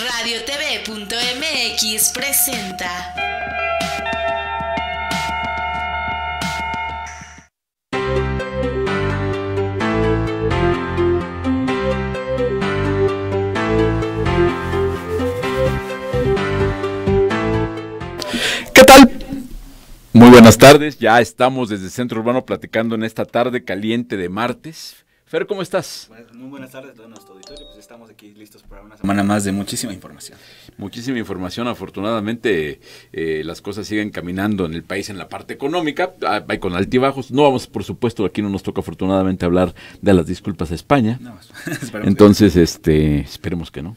RadioTV.mx presenta. ¿Qué tal? Muy buenas tardes, ya estamos desde Centro Urbano platicando en esta tarde caliente de martes. Fer, ¿cómo estás? Muy buenas tardes a todo nuestro auditorio. Pues estamos aquí listos para una semana más de muchísima información. Muchísima información. Afortunadamente, eh, las cosas siguen caminando en el país en la parte económica. Ah, Hay con altibajos. No vamos, por supuesto, aquí no nos toca afortunadamente hablar de las disculpas a España. No, esperemos Entonces, este, esperemos que no.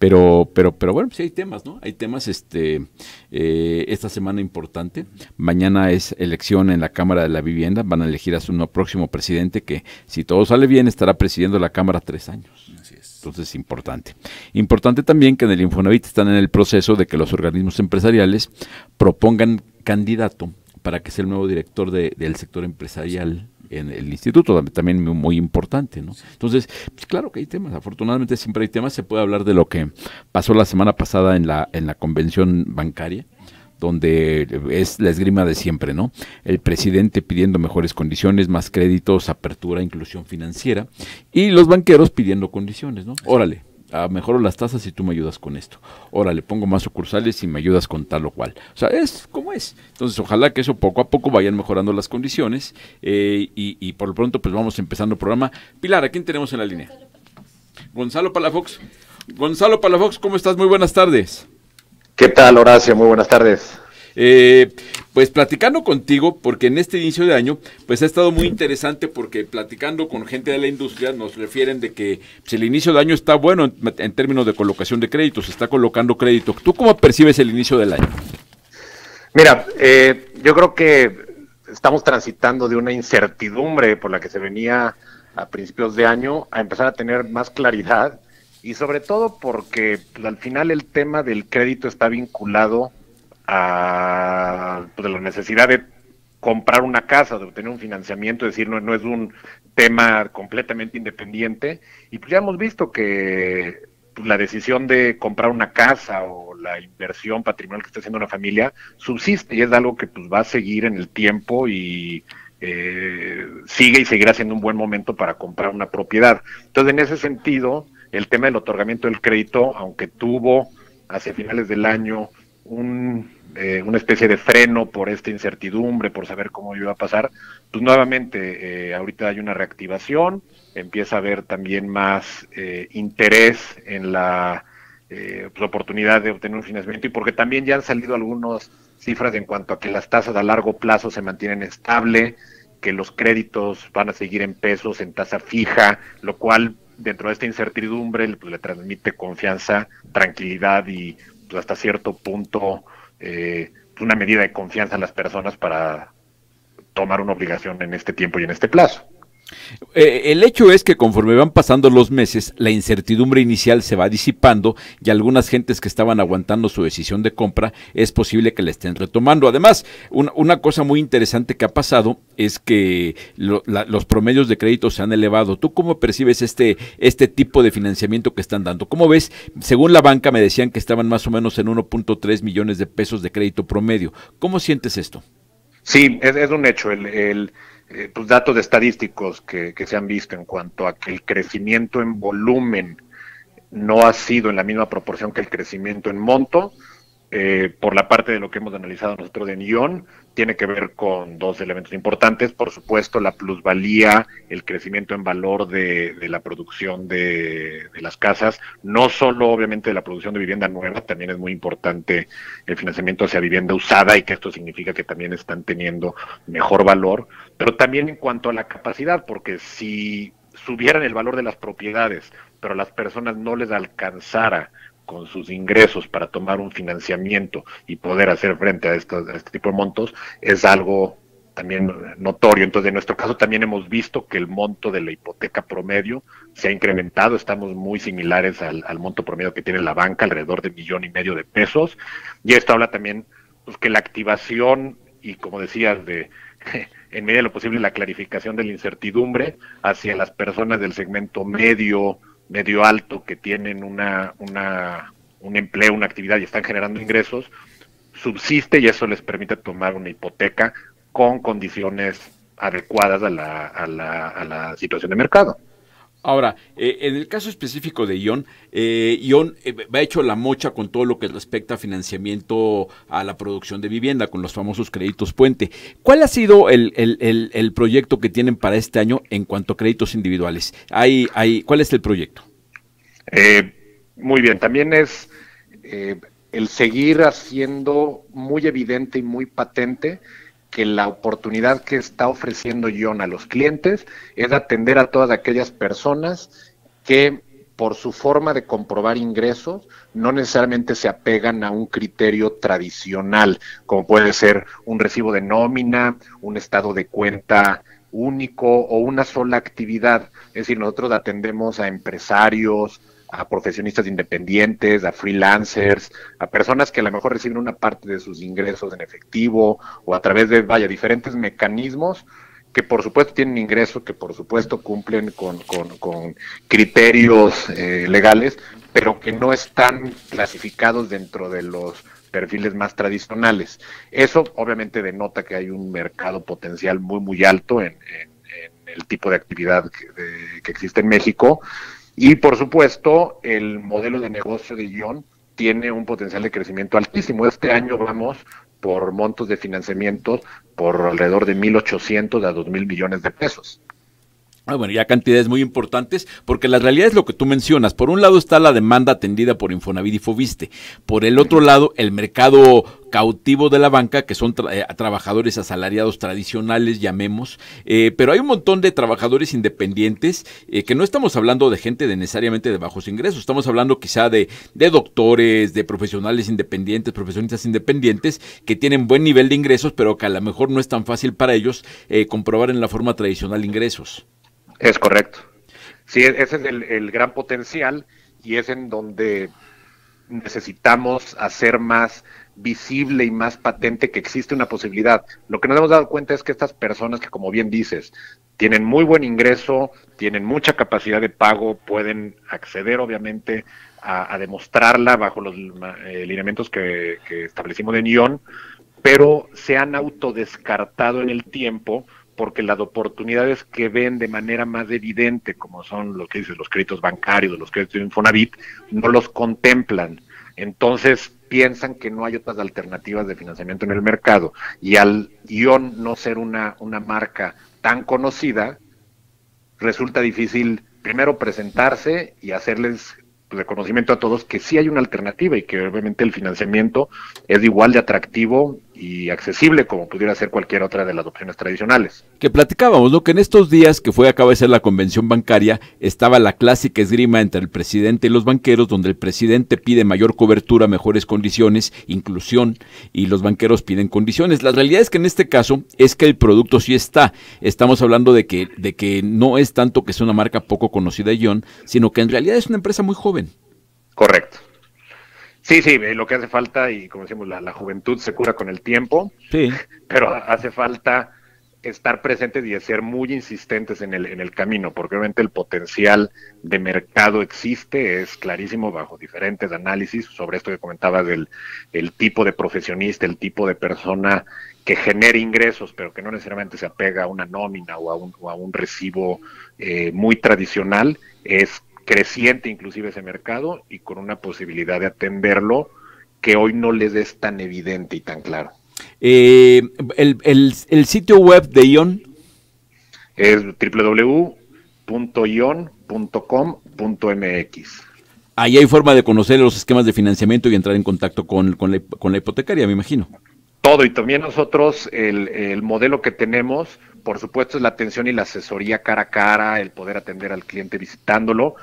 Pero, pero, pero bueno, sí hay temas, ¿no? Hay temas, este, eh, esta semana importante. Mañana es elección en la Cámara de la Vivienda. Van a elegir a su no- próximo presidente que, si todo sale bien, estará presidiendo la Cámara tres años. Así es. Entonces, importante. Importante también que en el Infonavit están en el proceso de que los organismos empresariales propongan candidato para que sea el nuevo director de- del sector empresarial en el instituto, tam- también muy, muy importante, ¿no? Entonces, pues claro que hay temas, afortunadamente siempre hay temas, se puede hablar de lo que pasó la semana pasada en la, en la convención bancaria, donde es la esgrima de siempre, ¿no? El presidente pidiendo mejores condiciones, más créditos, apertura, inclusión financiera, y los banqueros pidiendo condiciones, ¿no? Órale, ah, mejoro las tasas y tú me ayudas con esto. Órale, pongo más sucursales y me ayudas con tal o cual. O sea, es como es. Entonces, ojalá que eso poco a poco vayan mejorando las condiciones eh, y, y por lo pronto, pues vamos empezando el programa. Pilar, ¿a quién tenemos en la línea? Gonzalo Palafox. Gonzalo Palafox, ¿cómo estás? Muy buenas tardes. ¿Qué tal, Horacio? Muy buenas tardes. Eh, pues platicando contigo, porque en este inicio de año, pues ha estado muy interesante porque platicando con gente de la industria nos refieren de que pues, el inicio de año está bueno en, en términos de colocación de créditos, se está colocando crédito. ¿Tú cómo percibes el inicio del año? Mira, eh, yo creo que estamos transitando de una incertidumbre por la que se venía a principios de año a empezar a tener más claridad y sobre todo porque pues, al final el tema del crédito está vinculado a pues, la necesidad de comprar una casa, de obtener un financiamiento, es decir, no, no es un tema completamente independiente. Y pues ya hemos visto que pues, la decisión de comprar una casa o la inversión patrimonial que está haciendo una familia subsiste y es algo que pues va a seguir en el tiempo y eh, sigue y seguirá siendo un buen momento para comprar una propiedad. Entonces, en ese sentido, el tema del otorgamiento del crédito, aunque tuvo hacia finales del año un, eh, una especie de freno por esta incertidumbre, por saber cómo iba a pasar, pues nuevamente eh, ahorita hay una reactivación, empieza a haber también más eh, interés en la eh, pues, oportunidad de obtener un financiamiento y porque también ya han salido algunas cifras en cuanto a que las tasas a largo plazo se mantienen estable, que los créditos van a seguir en pesos, en tasa fija, lo cual dentro de esta incertidumbre pues, le transmite confianza, tranquilidad y pues, hasta cierto punto eh, una medida de confianza en las personas para tomar una obligación en este tiempo y en este plazo. Eh, el hecho es que conforme van pasando los meses, la incertidumbre inicial se va disipando y algunas gentes que estaban aguantando su decisión de compra es posible que la estén retomando. Además, una, cosa muy interesante que ha pasado es que los promedios de crédito se han elevado. ¿Tú cómo percibes este, este tipo de financiamiento que están dando? ¿Cómo ves? Según la banca me decían que estaban más o menos en 1.3 millones de pesos de crédito promedio. ¿Cómo sientes esto? Sí, es, un hecho. El, eh, pues datos estadísticos que, que se han visto en cuanto a que el crecimiento en volumen no ha sido en la misma proporción que el crecimiento en monto. Eh, por la parte de lo que hemos analizado nosotros de NION, tiene que ver con dos elementos importantes. Por supuesto, la plusvalía, el crecimiento en valor de, de la producción de, de las casas, no solo obviamente de la producción de vivienda nueva, también es muy importante el financiamiento hacia vivienda usada y que esto significa que también están teniendo mejor valor, pero también en cuanto a la capacidad, porque si subieran el valor de las propiedades, pero a las personas no les alcanzara con sus ingresos para tomar un financiamiento y poder hacer frente a, estos, a este tipo de montos, es algo también notorio. Entonces, en nuestro caso también hemos visto que el monto de la hipoteca promedio se ha incrementado, estamos muy similares al, monto promedio que tiene la banca, alrededor de millón y medio de pesos, y esto habla también pues, que la activación y, como decías, de en medida de lo posible la clarificación de la incertidumbre hacia las personas del segmento medio, medio alto que tienen una, una un empleo, una actividad y están generando ingresos, subsiste y eso les permite tomar una hipoteca con condiciones adecuadas a la, a la, a la situación de mercado. Ahora, eh, en el caso específico de Ion, eh, Ion eh, ha hecho la mocha con todo lo que respecta a financiamiento a la producción de vivienda, con los famosos créditos puente. ¿Cuál ha sido el, el, el, proyecto que tienen para este año en cuanto a créditos individuales? ¿Hay, hay, ¿Cuál es el proyecto? Eh, muy bien, también es el seguir haciendo muy evidente y muy patente que la oportunidad que está ofreciendo Ion a los clientes es atender a todas aquellas personas que por su forma de comprobar ingresos no necesariamente se apegan a un criterio tradicional, como puede ser un recibo de nómina, un estado de cuenta único o una sola actividad. Es decir, nosotros atendemos a empresarios, a profesionistas independientes, a freelancers, a personas que a lo mejor reciben una parte de sus ingresos en efectivo o a través de, vaya, diferentes mecanismos que por supuesto tienen ingresos, que por supuesto cumplen con, con, criterios eh, legales, pero que no están clasificados dentro de los perfiles más tradicionales. Eso obviamente denota que hay un mercado potencial muy, muy alto en, el tipo de actividad que, que existe en México y por supuesto, el modelo de negocio de Ion tiene un potencial de crecimiento altísimo. Este año vamos por montos de financiamiento por alrededor de 1.800 a 2.000 millones de pesos. Ah, bueno, ya cantidades muy importantes, porque la realidad es lo que tú mencionas. Por un lado está la demanda atendida por Infonavit y Fobiste. Por el otro lado, el mercado cautivo de la banca, que son eh, trabajadores asalariados tradicionales, llamemos. Eh, pero hay un montón de trabajadores independientes eh, que no estamos hablando de gente necesariamente de bajos ingresos. Estamos hablando quizá de, de doctores, de profesionales independientes, profesionistas independientes que tienen buen nivel de ingresos, pero que a lo mejor no es tan fácil para ellos comprobar en la forma tradicional ingresos. Es correcto. Sí, ese es el, gran potencial y es en donde necesitamos hacer más visible y más patente que existe una posibilidad. Lo que nos hemos dado cuenta es que estas personas que, como bien dices, tienen muy buen ingreso, tienen mucha capacidad de pago, pueden acceder obviamente a, demostrarla bajo los eh, lineamientos que, establecimos de NION, pero se han autodescartado en el tiempo porque las oportunidades que ven de manera más evidente, como son lo que dices, los créditos bancarios, los créditos de Infonavit, no los contemplan. Entonces piensan que no hay otras alternativas de financiamiento en el mercado. Y al ION no ser una, una marca tan conocida, resulta difícil primero presentarse y hacerles reconocimiento a todos que sí hay una alternativa y que obviamente el financiamiento es igual de atractivo y accesible como pudiera ser cualquier otra de las opciones tradicionales. Que platicábamos, ¿no? Que en estos días que fue acaba de ser la convención bancaria, estaba la clásica esgrima entre el presidente y los banqueros, donde el presidente pide mayor cobertura, mejores condiciones, inclusión, y los banqueros piden condiciones. La realidad es que en este caso es que el producto sí está. Estamos hablando de que, de que no es tanto que sea una marca poco conocida, John, sino que en realidad es una empresa muy joven. Correcto. Sí, sí, lo que hace falta, y como decimos, la, juventud se cura con el tiempo, sí. pero hace falta estar presentes y ser muy insistentes en el, en el camino, porque obviamente el potencial de mercado existe, es clarísimo bajo diferentes análisis sobre esto que comentabas del el tipo de profesionista, el tipo de persona que genera ingresos, pero que no necesariamente se apega a una nómina o a un, a un recibo eh, muy tradicional, es creciente inclusive ese mercado y con una posibilidad de atenderlo que hoy no les es tan evidente y tan claro. Eh, el, el, sitio web de ION es www.ion.com.mx. Ahí hay forma de conocer los esquemas de financiamiento y entrar en contacto con, con, la, con la hipotecaria, me imagino. Todo, y también nosotros, el, el modelo que tenemos, por supuesto, es la atención y la asesoría cara a cara, el poder atender al cliente visitándolo,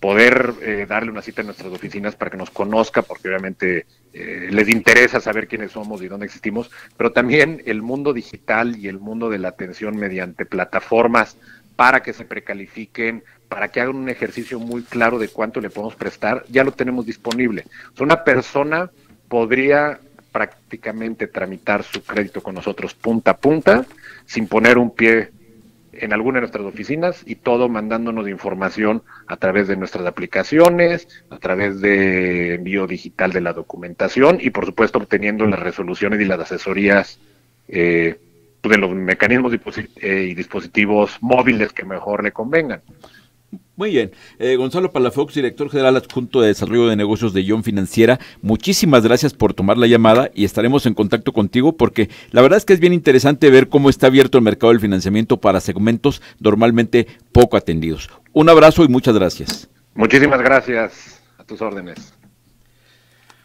poder eh, darle una cita en nuestras oficinas para que nos conozca, porque obviamente eh, les interesa saber quiénes somos y dónde existimos, pero también el mundo digital y el mundo de la atención mediante plataformas para que se precalifiquen, para que hagan un ejercicio muy claro de cuánto le podemos prestar, ya lo tenemos disponible. una persona podría prácticamente tramitar su crédito con nosotros punta a punta sin poner un pie en alguna de nuestras oficinas y todo mandándonos información a través de nuestras aplicaciones, a través de envío digital de la documentación y por supuesto obteniendo las resoluciones y las asesorías eh, de los mecanismos eh, y dispositivos móviles que mejor le convengan. Muy bien. Eh, Gonzalo Palafox, director general adjunto de Desarrollo de Negocios de Ion Financiera, muchísimas gracias por tomar la llamada y estaremos en contacto contigo porque la verdad es que es bien interesante ver cómo está abierto el mercado del financiamiento para segmentos normalmente poco atendidos. Un abrazo y muchas gracias. Muchísimas gracias. A tus órdenes.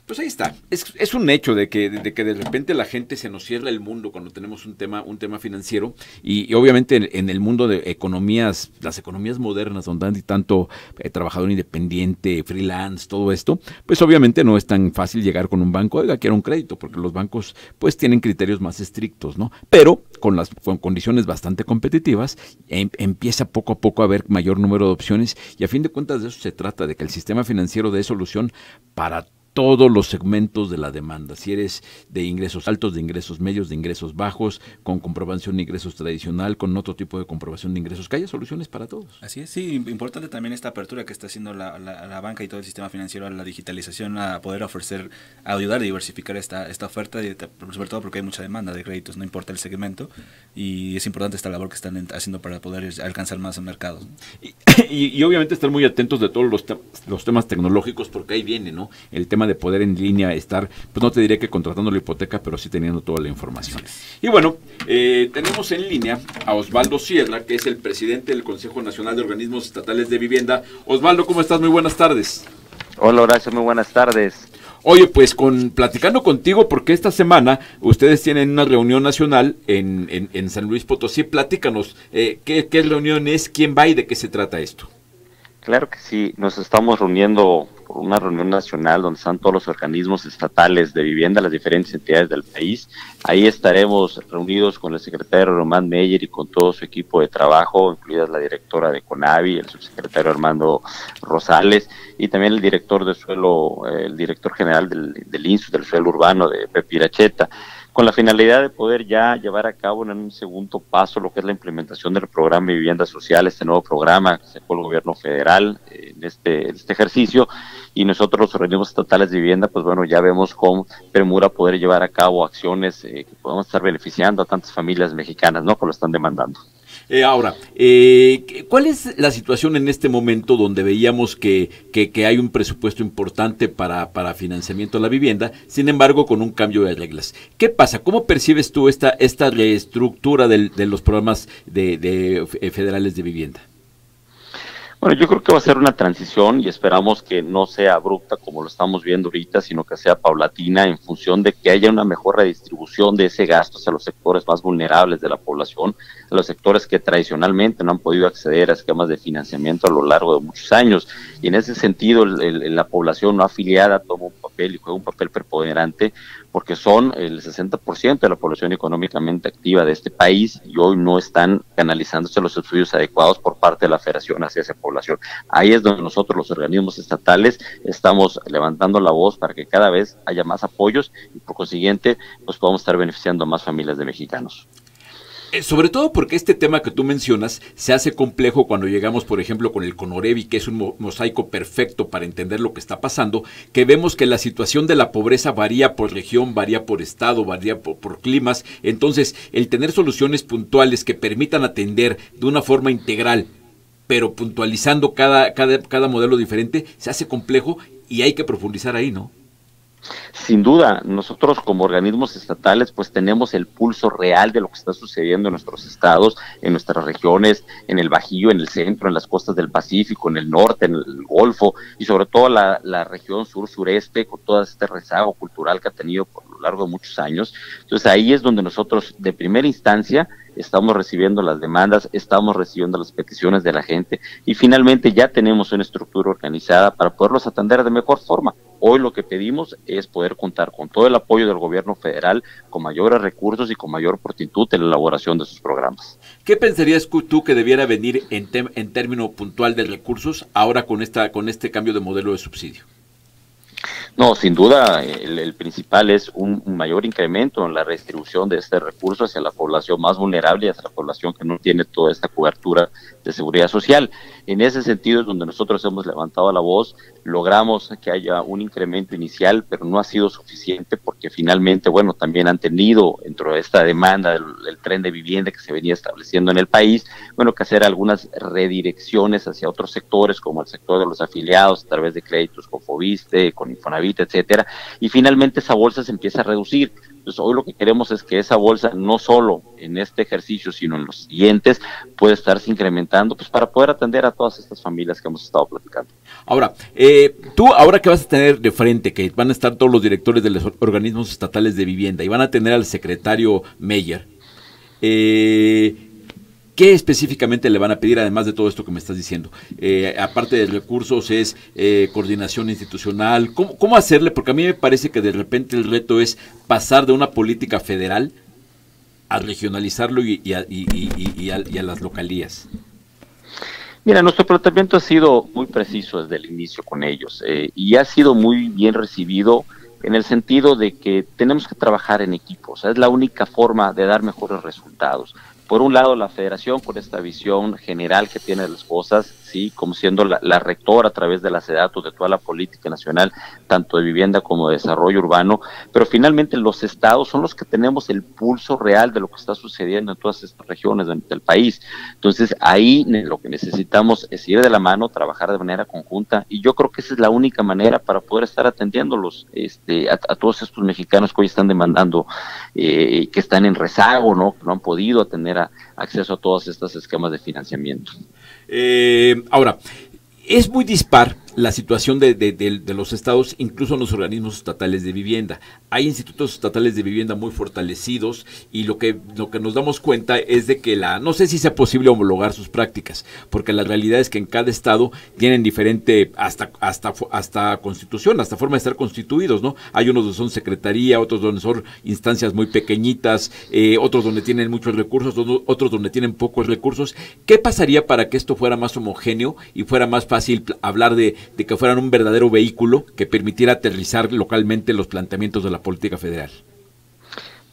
Pues ahí está. Es, un hecho de que, de que de repente la gente se nos cierra el mundo cuando tenemos un tema, un tema financiero y, obviamente en, el mundo de economías, las economías modernas donde hay tanto eh, trabajador independiente, freelance, todo esto, pues obviamente no es tan fácil llegar con un banco, oiga, quiero un crédito, porque los bancos pues tienen criterios más estrictos, ¿no? Pero con las con condiciones bastante competitivas em, empieza poco a poco a haber mayor número de opciones y a fin de cuentas de eso se trata, de que el sistema financiero dé solución para los segmentos de la demanda. Si eres de ingresos altos, de ingresos medios, de ingresos bajos, con comprobación de ingresos tradicional, con otro tipo de comprobación de ingresos, que haya soluciones para todos. Así es, sí, importante también esta apertura que está haciendo la, la, banca y todo el sistema financiero a la digitalización, a poder ofrecer, a ayudar a diversificar esta, esta oferta, sobre todo porque hay mucha demanda de créditos, no importa el segmento, y es importante esta labor que están haciendo para poder alcanzar más mercados. Y, y, obviamente estar muy atentos de todos los, los temas tecnológicos, porque ahí viene, ¿no? El tema de poder en línea estar, pues no te diré que contratando la hipoteca, pero sí teniendo toda la información. Y bueno, eh, tenemos en línea a Osvaldo Sierra, que es el presidente del Consejo Nacional de Organismos Estatales de Vivienda. Osvaldo, ¿cómo estás? Muy buenas tardes. Hola Horacio, muy buenas tardes. Oye, pues con platicando contigo, porque esta semana ustedes tienen una reunión nacional en, en, San Luis Potosí. Platícanos, eh, ¿qué, ¿qué reunión es? ¿Quién va y de qué se trata esto? Claro que sí, nos estamos reuniendo por una reunión nacional donde están todos los organismos estatales de vivienda, las diferentes entidades del país. Ahí estaremos reunidos con el secretario Román Meyer y con todo su equipo de trabajo, incluidas la directora de CONAVI, el subsecretario Armando Rosales y también el director de suelo, el director general del, del INSU, del suelo urbano de Pepiracheta con la finalidad de poder ya llevar a cabo en un segundo paso lo que es la implementación del programa de vivienda social, este nuevo programa que sacó el gobierno federal en este, este ejercicio, y nosotros los organismos estatales de vivienda, pues bueno, ya vemos con premura poder llevar a cabo acciones eh, que podamos estar beneficiando a tantas familias mexicanas, ¿no? Que lo están demandando. Eh, ahora, eh, ¿cuál es la situación en este momento donde veíamos que, que, hay un presupuesto importante para, para, financiamiento de la vivienda, sin embargo con un cambio de reglas? ¿Qué pasa? ¿Cómo percibes tú esta, esta reestructura de los programas de, de federales de vivienda? Bueno, yo creo que va a ser una transición y esperamos que no sea abrupta como lo estamos viendo ahorita, sino que sea paulatina en función de que haya una mejor redistribución de ese gasto hacia los sectores más vulnerables de la población, a los sectores que tradicionalmente no han podido acceder a esquemas de financiamiento a lo largo de muchos años. Y en ese sentido, la población no afiliada toma un papel y juega un papel preponderante porque son el 60% de la población económicamente activa de este país y hoy no están canalizándose los estudios adecuados por parte de la federación hacia esa población. Ahí es donde nosotros los organismos estatales estamos levantando la voz para que cada vez haya más apoyos y por consiguiente pues podamos estar beneficiando a más familias de mexicanos. Eh, sobre todo porque este tema que tú mencionas se hace complejo cuando llegamos, por ejemplo, con el Conorevi, que es un mosaico perfecto para entender lo que está pasando, que vemos que la situación de la pobreza varía por región, varía por estado, varía por, climas. Entonces, el tener soluciones puntuales que permitan atender de una forma integral, pero puntualizando cada, cada, cada modelo diferente, se hace complejo y hay que profundizar ahí, ¿no? Sin duda, nosotros como organismos estatales pues tenemos el pulso real de lo que está sucediendo en nuestros estados, en nuestras regiones, en el Bajío, en el centro, en las costas del Pacífico, en el norte, en el Golfo y sobre todo la, la región sur-sureste con todo este rezago cultural que ha tenido por largo de muchos años. Entonces ahí es donde nosotros de primera instancia estamos recibiendo las demandas, estamos recibiendo las peticiones de la gente y finalmente ya tenemos una estructura organizada para poderlos atender de mejor forma. Hoy lo que pedimos es poder contar con todo el apoyo del gobierno federal, con mayores recursos y con mayor prontitud en la elaboración de sus programas. ¿Qué pensarías tú que debiera venir en, en término puntual de recursos ahora con, esta, con este cambio de modelo de subsidio? No, sin duda, el, principal es un, mayor incremento en la redistribución de este recurso hacia la población más vulnerable y hacia la población que no tiene toda esta cobertura de seguridad social. En ese sentido es donde nosotros hemos levantado la voz, logramos que haya un incremento inicial, pero no ha sido suficiente porque finalmente, bueno, también han tenido dentro de esta demanda del, tren de vivienda que se venía estableciendo en el país, bueno, que hacer algunas redirecciones hacia otros sectores como el sector de los afiliados a través de créditos con Fobiste, con Infonavit, etcétera, y finalmente esa bolsa se empieza a reducir. Entonces, hoy lo que queremos es que esa bolsa, no solo en este ejercicio, sino en los siguientes, pueda estarse incrementando, pues para poder atender a todas estas familias que hemos estado platicando. Ahora, eh, tú ahora que vas a tener de frente, que van a estar todos los directores de los organismos estatales de vivienda y van a tener al secretario Meyer, eh, ¿Qué específicamente le van a pedir, además de todo esto que me estás diciendo? Eh, aparte de recursos, es eh, coordinación institucional. ¿Cómo, hacerle? Porque a mí me parece que de repente el reto es pasar de una política federal a regionalizarlo y, a, las localías. Mira, nuestro planteamiento ha sido muy preciso desde el inicio con ellos eh, y ha sido muy bien recibido en el sentido de que tenemos que trabajar en equipo. es la única forma de dar mejores resultados por un lado la federación con esta visión general que tiene de las cosas, sí, como siendo la, rectora a través de la SEDATO de toda la política nacional, tanto de vivienda como de desarrollo urbano, pero finalmente los estados son los que tenemos el pulso real de lo que está sucediendo en todas estas regiones del, país. Entonces ahí lo que necesitamos es ir de la mano, trabajar de manera conjunta y yo creo que esa es la única manera para poder estar atendiéndolos este, a, todos estos mexicanos que hoy están demandando, eh, que están en rezago, ¿no? que no han podido tener acceso a todos estos esquemas de financiamiento. Eh, ahora, es muy dispar la situación de, de, los estados, incluso en los organismos estatales de vivienda. Hay institutos estatales de vivienda muy fortalecidos y lo que, lo que nos damos cuenta es de que la, no sé si sea posible homologar sus prácticas, porque la realidad es que en cada estado tienen diferente, hasta, hasta, hasta constitución, hasta forma de estar constituidos, ¿no? Hay unos donde son secretaría, otros donde son instancias muy pequeñitas, eh, otros donde tienen muchos recursos, otros donde tienen pocos recursos. ¿Qué pasaría para que esto fuera más homogéneo y fuera más fácil hablar de de que fueran un verdadero vehículo que permitiera aterrizar localmente los planteamientos de la política federal.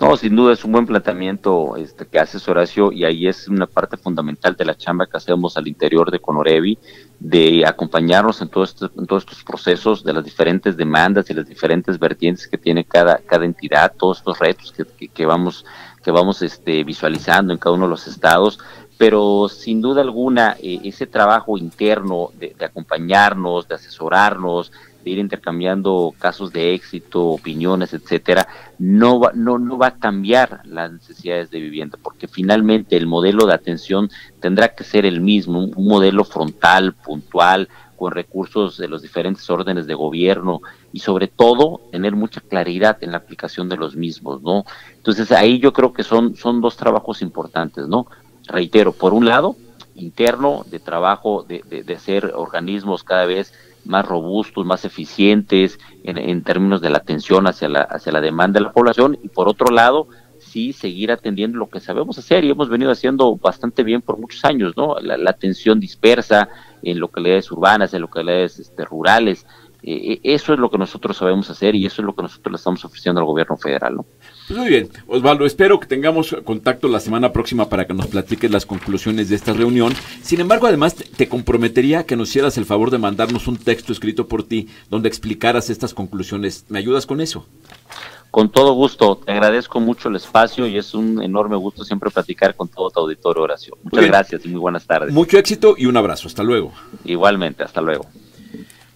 No, sin duda es un buen planteamiento este, que hace Horacio y ahí es una parte fundamental de la chamba que hacemos al interior de Conorevi, de acompañarnos en, todo en todos estos procesos de las diferentes demandas y las diferentes vertientes que tiene cada, cada entidad, todos estos retos que, que, vamos, que vamos este, visualizando en cada uno de los estados pero sin duda alguna eh, ese trabajo interno de, acompañarnos, de asesorarnos, de ir intercambiando casos de éxito, opiniones, etcétera, no va, no, no va a cambiar las necesidades de vivienda, porque finalmente el modelo de atención tendrá que ser el mismo, un, modelo frontal, puntual, con recursos de los diferentes órdenes de gobierno y sobre todo tener mucha claridad en la aplicación de los mismos, ¿no? Entonces ahí yo creo que son, son dos trabajos importantes, ¿no? Reitero, por un lado, interno de trabajo, de, de, ser organismos cada vez más robustos, más eficientes en, en, términos de la atención hacia la, hacia la demanda de la población y por otro lado, sí seguir atendiendo lo que sabemos hacer y hemos venido haciendo bastante bien por muchos años, ¿no? La, atención dispersa en localidades urbanas, en localidades este, rurales, eh, eh, eso es lo que nosotros sabemos hacer y eso es lo que nosotros le estamos ofreciendo al gobierno federal, ¿no? Pues muy bien, Osvaldo, espero que tengamos contacto la semana próxima para que nos platiques las conclusiones de esta reunión. Sin embargo, además, te comprometería que nos hicieras el favor de mandarnos un texto escrito por ti donde explicaras estas conclusiones. ¿Me ayudas con eso? Con todo gusto, te agradezco mucho el espacio y es un enorme gusto siempre platicar con todo tu auditorio, Horacio. Muchas gracias y muy buenas tardes. Mucho éxito y un abrazo. Hasta luego. Igualmente, hasta luego.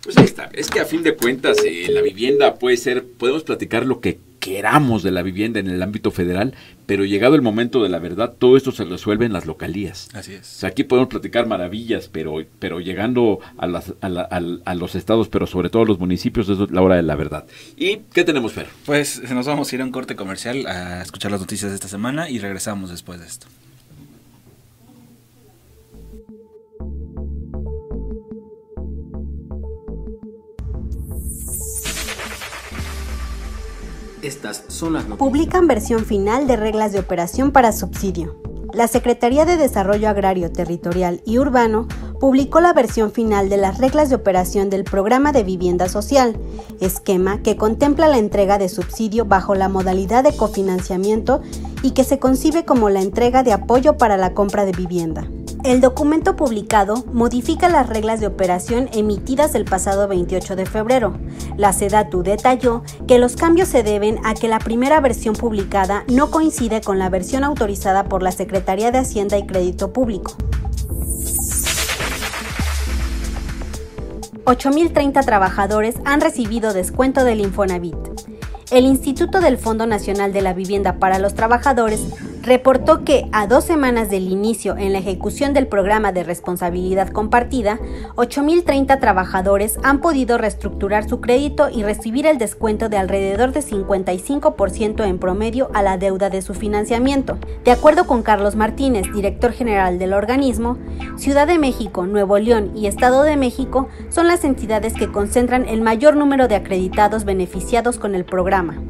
Pues ahí está. Es que a fin de cuentas, eh, la vivienda puede ser, podemos platicar lo que queramos de la vivienda en el ámbito federal, pero llegado el momento de la verdad, todo esto se resuelve en las localías. Así es. aquí podemos platicar maravillas, pero, pero llegando a, las, a, los estados, pero sobre todo a los municipios, es la hora de la verdad. ¿Y qué tenemos, Fer? Pues nos vamos a ir a un corte comercial a escuchar las noticias de esta semana y regresamos después de esto. Estas son Publican versión final de reglas de operación para subsidio. La Secretaría de Desarrollo Agrario, Territorial y Urbano publicó la versión final de las reglas de operación del programa de vivienda social, esquema que contempla la entrega de subsidio bajo la modalidad de cofinanciamiento y que se concibe como la entrega de apoyo para la compra de vivienda. El documento publicado modifica las reglas de operación emitidas el pasado 28 de febrero. La SEDATU detalló que los cambios se deben a que la primera versión publicada no coincide con la versión autorizada por la Secretaría de Hacienda y Crédito Público. 8.030 trabajadores han recibido descuento del Infonavit. El Instituto del Fondo Nacional de la Vivienda para los Trabajadores reportó que a dos semanas del inicio en la ejecución del programa de responsabilidad compartida, 8.030 trabajadores han podido reestructurar su crédito y recibir el descuento de alrededor de 55% en promedio a la deuda de su financiamiento. De acuerdo con Carlos Martínez, director general del organismo, Ciudad de México, Nuevo León y Estado de México son las entidades que concentran el mayor número de acreditados beneficiados con el programa.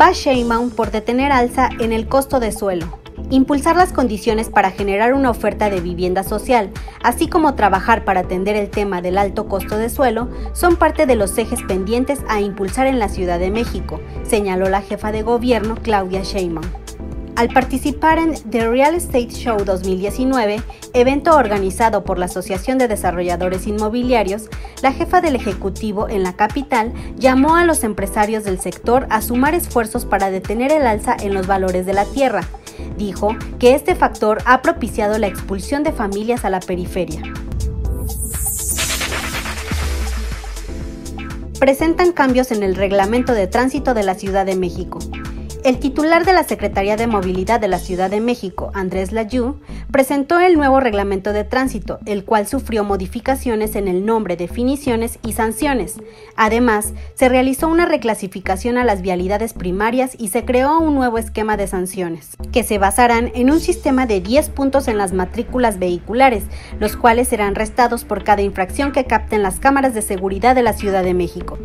Va Sheinbaum por detener alza en el costo de suelo, impulsar las condiciones para generar una oferta de vivienda social, así como trabajar para atender el tema del alto costo de suelo, son parte de los ejes pendientes a impulsar en la Ciudad de México, señaló la jefa de gobierno Claudia Sheinbaum. Al participar en The Real Estate Show 2019, evento organizado por la Asociación de Desarrolladores Inmobiliarios, la jefa del Ejecutivo en la capital llamó a los empresarios del sector a sumar esfuerzos para detener el alza en los valores de la tierra. Dijo que este factor ha propiciado la expulsión de familias a la periferia. Presentan cambios en el reglamento de tránsito de la Ciudad de México. El titular de la Secretaría de Movilidad de la Ciudad de México, Andrés Layú, presentó el nuevo reglamento de tránsito, el cual sufrió modificaciones en el nombre, definiciones y sanciones. Además, se realizó una reclasificación a las vialidades primarias y se creó un nuevo esquema de sanciones, que se basarán en un sistema de 10 puntos en las matrículas vehiculares, los cuales serán restados por cada infracción que capten las cámaras de seguridad de la Ciudad de México.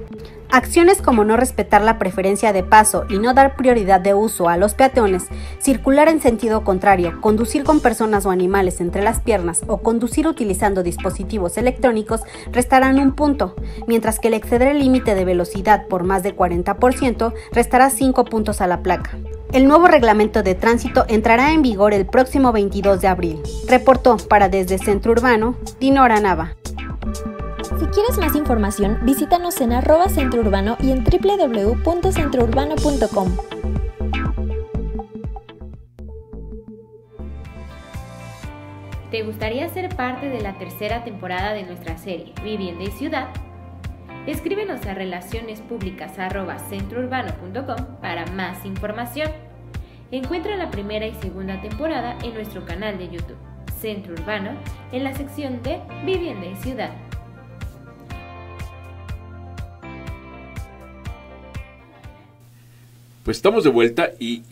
Acciones como no respetar la preferencia de paso y no dar prioridad de uso a los peatones, circular en sentido contrario, conducir con personas o animales entre las piernas o conducir utilizando dispositivos electrónicos restarán un punto, mientras que el exceder el límite de velocidad por más de 40% restará 5 puntos a la placa. El nuevo reglamento de tránsito entrará en vigor el próximo 22 de abril. Reportó para desde Centro Urbano, Dinora Nava. Si quieres más información, visítanos en arroba centrourbano y en www.centrourbano.com. ¿Te gustaría ser parte de la tercera temporada de nuestra serie Vivienda y Ciudad? Escríbenos a relacionespublicas.centrourbano.com para más información. Encuentra la primera y segunda temporada en nuestro canal de YouTube, Centro Urbano, en la sección de Vivienda y Ciudad. Pues estamos de vuelta y,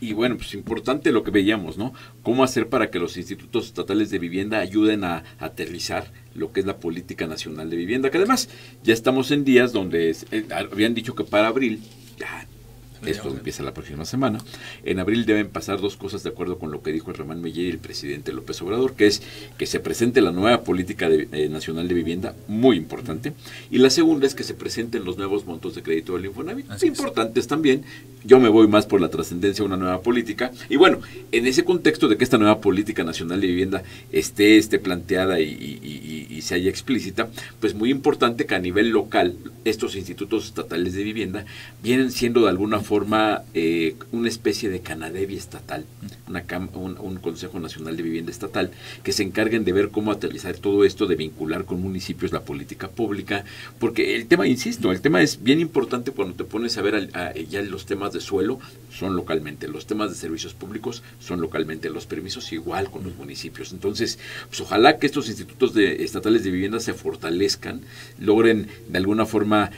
y, bueno, pues importante lo que veíamos, ¿no? Cómo hacer para que los institutos estatales de vivienda ayuden a, aterrizar lo que es la política nacional de vivienda, que además ya estamos en días donde eh, habían dicho que para abril ya esto empieza la próxima semana. En abril deben pasar dos cosas de acuerdo con lo que dijo el Román Meyer y el presidente López Obrador, que es que se presente la nueva política eh, nacional de vivienda, muy importante, y la segunda es que se presenten los nuevos montos de crédito del Infonavit, importantes también. Yo me voy más por la trascendencia de una nueva política. Y bueno, en ese contexto de que esta nueva política nacional de vivienda esté, esté planteada y, y se haya explícita, pues muy importante que a nivel local estos institutos estatales de vivienda vienen siendo de alguna forma eh, una especie de Canadevi estatal, una un, Consejo Nacional de Vivienda Estatal, que se encarguen de ver cómo aterrizar todo esto, de vincular con municipios la política pública, porque el tema, insisto, el tema es bien importante cuando te pones a ver ya los temas de suelo, son localmente, los temas de servicios públicos son localmente, los permisos igual con los municipios. Entonces, pues ojalá que estos institutos de, estatales de vivienda se fortalezcan, logren de alguna forma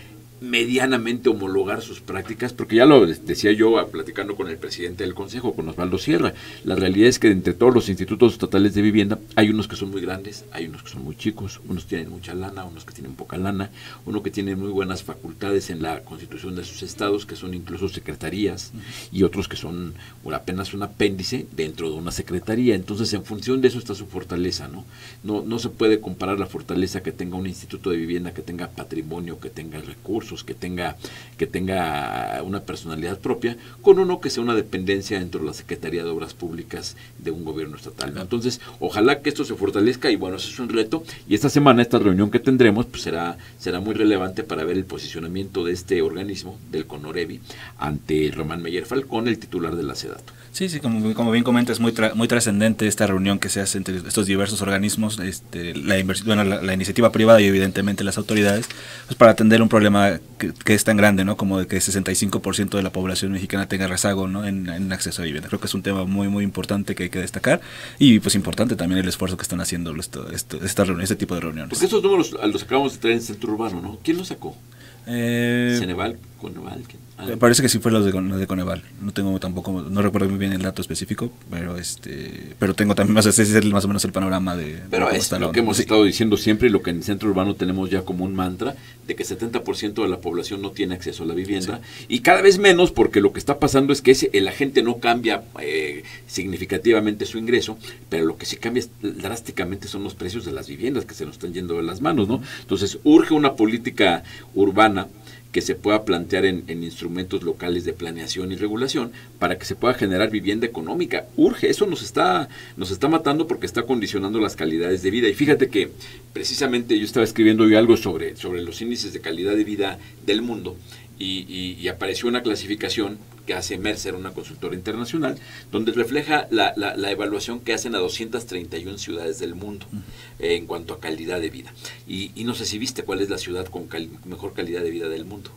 medianamente homologar sus prácticas, porque ya lo decía yo platicando con el presidente del Consejo, con Osvaldo Sierra, la realidad es que entre todos los institutos estatales de vivienda hay unos que son muy grandes, hay unos que son muy chicos, unos tienen mucha lana, unos que tienen poca lana, uno que tiene muy buenas facultades en la constitución de sus estados, que son incluso secretarías, y otros que son apenas un apéndice dentro de una secretaría. Entonces, en función de eso está su fortaleza, ¿no? No, no se puede comparar la fortaleza que tenga un instituto de vivienda, que tenga patrimonio, que tenga recursos, que tenga, que tenga una personalidad propia, con uno que sea una dependencia dentro de la Secretaría de Obras Públicas de un gobierno estatal. Entonces, ojalá que esto se fortalezca y bueno, eso es un reto. Y esta semana, esta reunión que tendremos, pues será, será muy relevante para ver el posicionamiento de este organismo, del CONOREVI, ante Román Meyer Falcón, el titular de la SEDATO. Sí, sí, como, como bien comenta, es muy, muy trascendente esta reunión que se hace entre estos diversos organismos, este, la, bueno, la, iniciativa privada y evidentemente las autoridades, pues para atender un problema que, es tan grande, ¿no? Como de que el 65% de la población mexicana tenga rezago, ¿no? En, acceso a vivienda. Creo que es un tema muy, muy importante que hay que destacar y pues importante también el esfuerzo que están haciendo esto, esto, esta reunión, este tipo de reuniones. Porque estos números los acabamos de traer en el centro urbano, ¿no? ¿Quién los sacó? Eh, Ceneval, Coneval. Parece que sí fue los de, de, Coneval. No tengo tampoco, no recuerdo muy bien el dato específico, pero este, pero tengo también más, ese es más o menos el panorama de. Pero es lo que hemos estado diciendo siempre y lo que en el centro urbano tenemos ya como un mantra de que 70% de la población no tiene acceso a la vivienda y cada vez menos porque lo que está pasando es que ese, la gente no cambia eh, significativamente su ingreso, pero lo que sí cambia drásticamente son los precios de las viviendas que se nos están yendo de las manos, ¿no? Entonces urge una política urbana que se pueda plantear en, instrumentos locales de planeación y regulación para que se pueda generar vivienda económica. Urge, eso nos está, nos está matando porque está condicionando las calidades de vida. Y fíjate que precisamente yo estaba escribiendo hoy algo sobre, sobre los índices de calidad de vida del mundo y, apareció una clasificación que hace Mercer, una consultora internacional, donde refleja la, la, evaluación que hacen a 231 ciudades del mundo eh, en cuanto a calidad de vida. Y, no sé si viste cuál es la ciudad con mejor calidad de vida del mundo.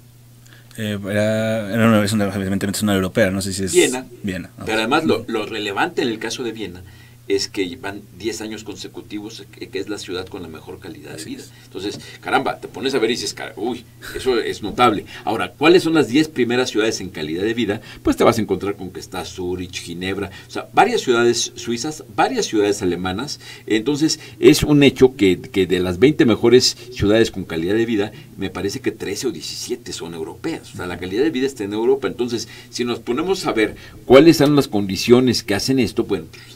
Eh, era, era es una, evidentemente es una europea, no sé si es Viena. Viena. Pero además lo, lo relevante en el caso de Viena es que van 10 años consecutivos que, es la ciudad con la mejor calidad de vida. Entonces, caramba, te pones a ver y dices, uy, eso es notable. Ahora, ¿cuáles son las 10 primeras ciudades en calidad de vida? Pues te vas a encontrar con que está Zurich, Ginebra, o sea, varias ciudades suizas, varias ciudades alemanas. Entonces, es un hecho que, que de las 20 mejores ciudades con calidad de vida, me parece que 13 o 17 son europeas. O sea, la calidad de vida está en Europa. Entonces, si nos ponemos a ver cuáles son las condiciones que hacen esto, bueno, pues,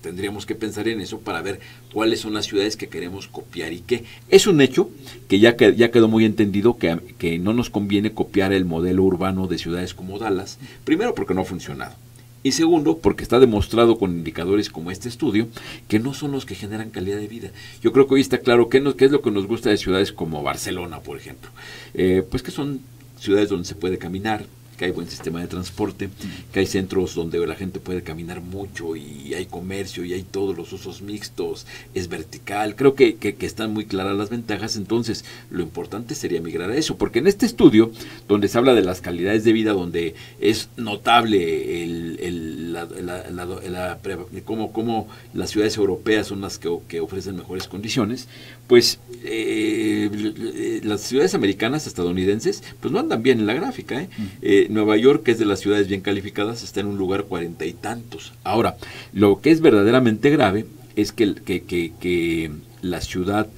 tendríamos que pensar en eso para ver cuáles son las ciudades que queremos copiar y qué. Es un hecho que ya, que, ya quedó muy entendido que, que no nos conviene copiar el modelo urbano de ciudades como Dallas, primero porque no ha funcionado. Y segundo, porque está demostrado con indicadores como este estudio, que no son los que generan calidad de vida. Yo creo que hoy está claro qué, qué es lo que nos gusta de ciudades como Barcelona, por ejemplo. Eh, pues que son ciudades donde se puede caminar, que hay buen sistema de transporte, que hay centros donde la gente puede caminar mucho y hay comercio y hay todos los usos mixtos, es vertical. Creo que, que, están muy claras las ventajas, entonces lo importante sería migrar a eso, porque en este estudio, donde se habla de las calidades de vida, donde es notable el, el, la, la, cómo, cómo, las ciudades europeas son las que, que ofrecen mejores condiciones, pues eh, las ciudades americanas, estadounidenses, pues no andan bien en la gráfica. ¿eh? eh Nueva York, que es de las ciudades bien calificadas, está en un lugar cuarenta y tantos. Ahora, lo que es verdaderamente grave es que, que, que, la ciudad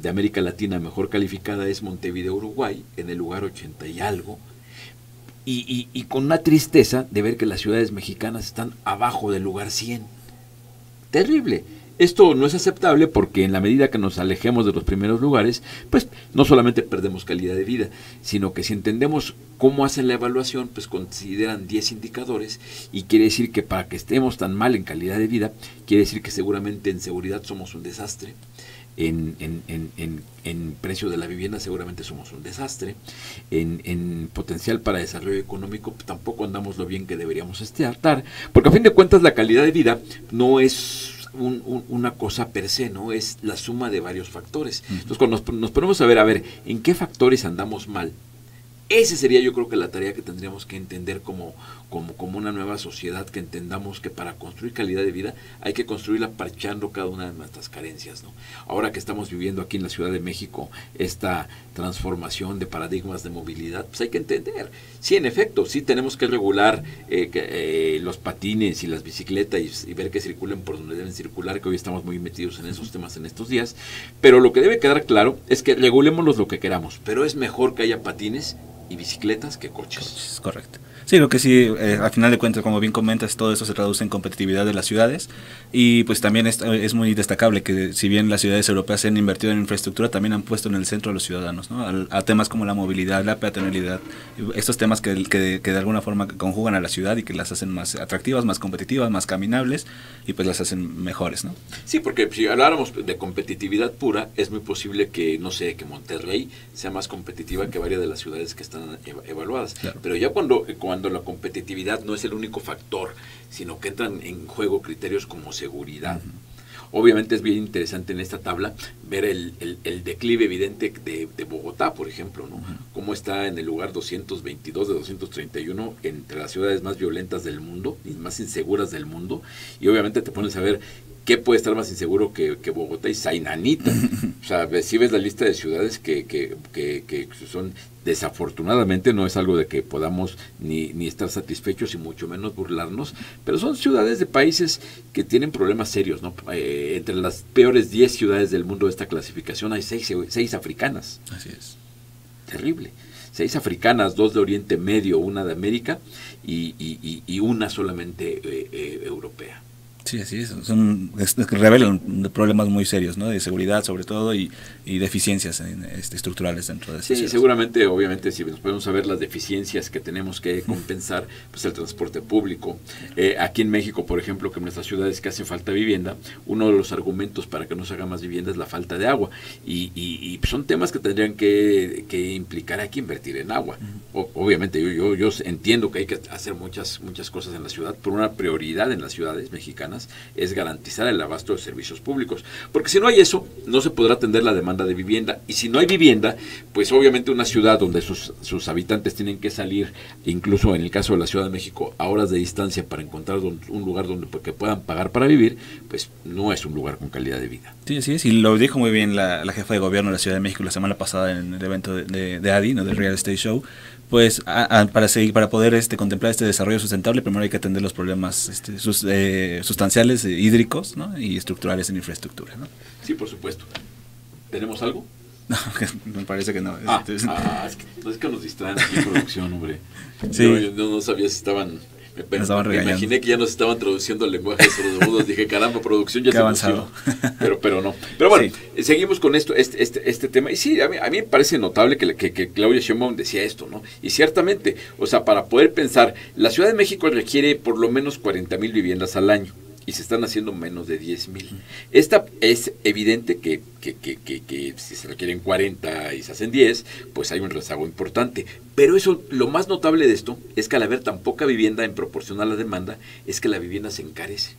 de América Latina mejor calificada es Montevideo, Uruguay, en el lugar ochenta y algo. Y, y, y, con una tristeza de ver que las ciudades mexicanas están abajo del lugar 100. Terrible. Esto no es aceptable porque en la medida que nos alejemos de los primeros lugares, pues no solamente perdemos calidad de vida, sino que si entendemos cómo hacen la evaluación, pues consideran 10 indicadores y quiere decir que para que estemos tan mal en calidad de vida, quiere decir que seguramente en seguridad somos un desastre, en, en, en, en, precio de la vivienda seguramente somos un desastre, en, potencial para desarrollo económico pues, tampoco andamos lo bien que deberíamos estar, porque a fin de cuentas la calidad de vida no es una cosa per se, ¿no? Es la suma de varios factores. Entonces, cuando nos, ponemos a ver, a ver, ¿en qué factores andamos mal? Esa sería yo creo que la tarea que tendríamos que entender como, como, como una nueva sociedad, que entendamos que para construir calidad de vida hay que construirla parchando cada una de nuestras carencias. ¿no? Ahora que estamos viviendo aquí en la Ciudad de México esta transformación de paradigmas de movilidad, pues hay que entender. Sí, en efecto, sí tenemos que regular eh, eh, los patines y las bicicletas y, ver que circulen por donde deben circular, que hoy estamos muy metidos en esos temas en estos días, pero lo que debe quedar claro es que regulémoslos lo que queramos, pero es mejor que haya patines y bicicletas que coches. coches correcto. Sí, lo que sí, eh, al final de cuentas, como bien comentas, todo eso se traduce en competitividad de las ciudades y pues también es, es muy destacable que si bien las ciudades europeas se han invertido en infraestructura, también han puesto en el centro a los ciudadanos, ¿no? a, a temas como la movilidad, la peatonalidad, estos temas que, que, que, de alguna forma conjugan a la ciudad y que las hacen más atractivas, más competitivas, más caminables y pues las hacen mejores, ¿no? Sí, porque si habláramos de competitividad pura, es muy posible que, no sé, que Monterrey sea más competitiva que varias de las ciudades que están evaluadas. Claro. Pero ya cuando, cuando cuando la competitividad no es el único factor, sino que entran en juego criterios como seguridad. Uh -huh. Obviamente es bien interesante en esta tabla ver el, el, el declive evidente de, de, Bogotá, por ejemplo, ¿no? Uh -huh. Cómo está en el lugar 222 de 231 entre las ciudades más violentas del mundo y más inseguras del mundo. Y obviamente te pones a ver ¿qué puede estar más inseguro que, que Bogotá y Sainanita? o sea, si ves la lista de ciudades que, que, que, que, son, desafortunadamente no es algo de que podamos ni, ni estar satisfechos y mucho menos burlarnos, pero son ciudades de países que tienen problemas serios, ¿no? Eh, entre las peores 10 ciudades del mundo de esta clasificación hay 6 seis, seis africanas. Así es. Terrible seis africanas, dos de Oriente Medio, una de América y, y, y una solamente eh, eh, europea. Sí, así es. Son, es, es, revelan problemas muy serios, ¿no? De seguridad, sobre todo, y, y deficiencias en, este, estructurales dentro de Sí, seguramente, obviamente, si nos podemos saber las deficiencias que tenemos que compensar, pues el transporte público. Eh, aquí en México, por ejemplo, que en nuestras ciudades que hace falta vivienda, uno de los argumentos para que no se haga más vivienda es la falta de agua. Y, y, y son temas que tendrían que, que, implicar aquí invertir en agua. O, obviamente, yo, yo, yo entiendo que hay que hacer muchas, muchas cosas en la ciudad, pero una prioridad en las ciudades mexicanas es garantizar el abasto de servicios públicos. Porque si no hay eso, no se podrá atender la demanda de vivienda. Y si no hay vivienda, pues obviamente una ciudad donde sus, sus habitantes tienen que salir, incluso en el caso de la Ciudad de México, a horas de distancia para encontrar un lugar donde que puedan pagar para vivir, pues no es un lugar con calidad de vida. Sí, sí, sí, lo dijo muy bien la, la jefa de gobierno de la Ciudad de México la semana pasada en el evento de, de, de ADI, ¿no? del Real Estate Show, pues a, a, para seguir para poder este contemplar este desarrollo sustentable primero hay que atender los problemas este, sus, eh, sustanciales eh, hídricos ¿no? y estructurales en infraestructura ¿no? sí por supuesto tenemos algo no, me parece que no ah, este, ah, es, que, es que nos distraen aquí en producción hombre sí. yo, yo no, no sabía si estaban me, estaban me imaginé que ya nos estaban traduciendo el lenguaje sordomudos. Dije, caramba, producción ya Qué se avanzado. Pero, pero no. Pero bueno, sí. seguimos con esto, este, este, este tema. Y sí, a mí, a mí me parece notable que, que, que Claudia Sheinbaum decía esto, ¿no? Y ciertamente, o sea, para poder pensar, la Ciudad de México requiere por lo menos 40 mil viviendas al año y se están haciendo menos de 10 mil. Esta es evidente que, que, que, que, si se requieren 40 y se hacen 10, pues hay un rezago importante. Pero eso, lo más notable de esto es que al haber tan poca vivienda en proporción a la demanda, es que la vivienda se encarece.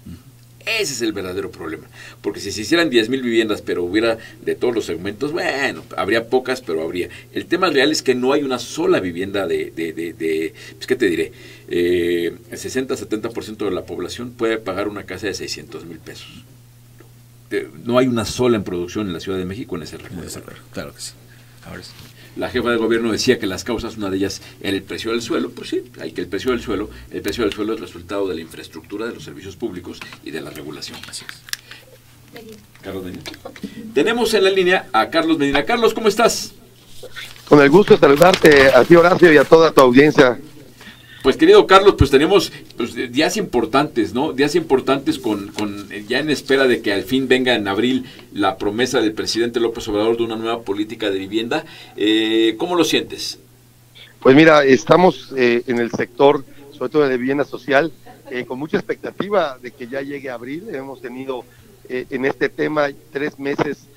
Ese es el verdadero problema. Porque si se hicieran 10 mil viviendas, pero hubiera de todos los segmentos, bueno, habría pocas, pero habría. El tema real es que no hay una sola vivienda de, de, de, de pues, ¿qué te diré? Eh, el 60-70% de la población puede pagar una casa de 600 mil pesos. No hay una sola en producción en la Ciudad de México en ese recurso. Claro que sí. Ahora sí la jefa de gobierno decía que las causas, una de ellas era el precio del suelo, pues sí, hay que el precio del suelo, el precio del suelo es resultado de la infraestructura, de los servicios públicos y de la regulación. Así es. Carlos Medina. Tenemos en la línea a Carlos Medina. Carlos, ¿cómo estás? Con el gusto de saludarte a ti, Horacio, y a toda tu audiencia. Pues querido Carlos, pues tenemos pues, días importantes, ¿no? Días importantes con, con, ya en espera de que al fin venga en abril la promesa del presidente López Obrador de una nueva política de vivienda. Eh, ¿Cómo lo sientes? Pues mira, estamos eh, en el sector, sobre todo de vivienda social, eh, con mucha expectativa de que ya llegue abril. Hemos tenido eh, en este tema tres meses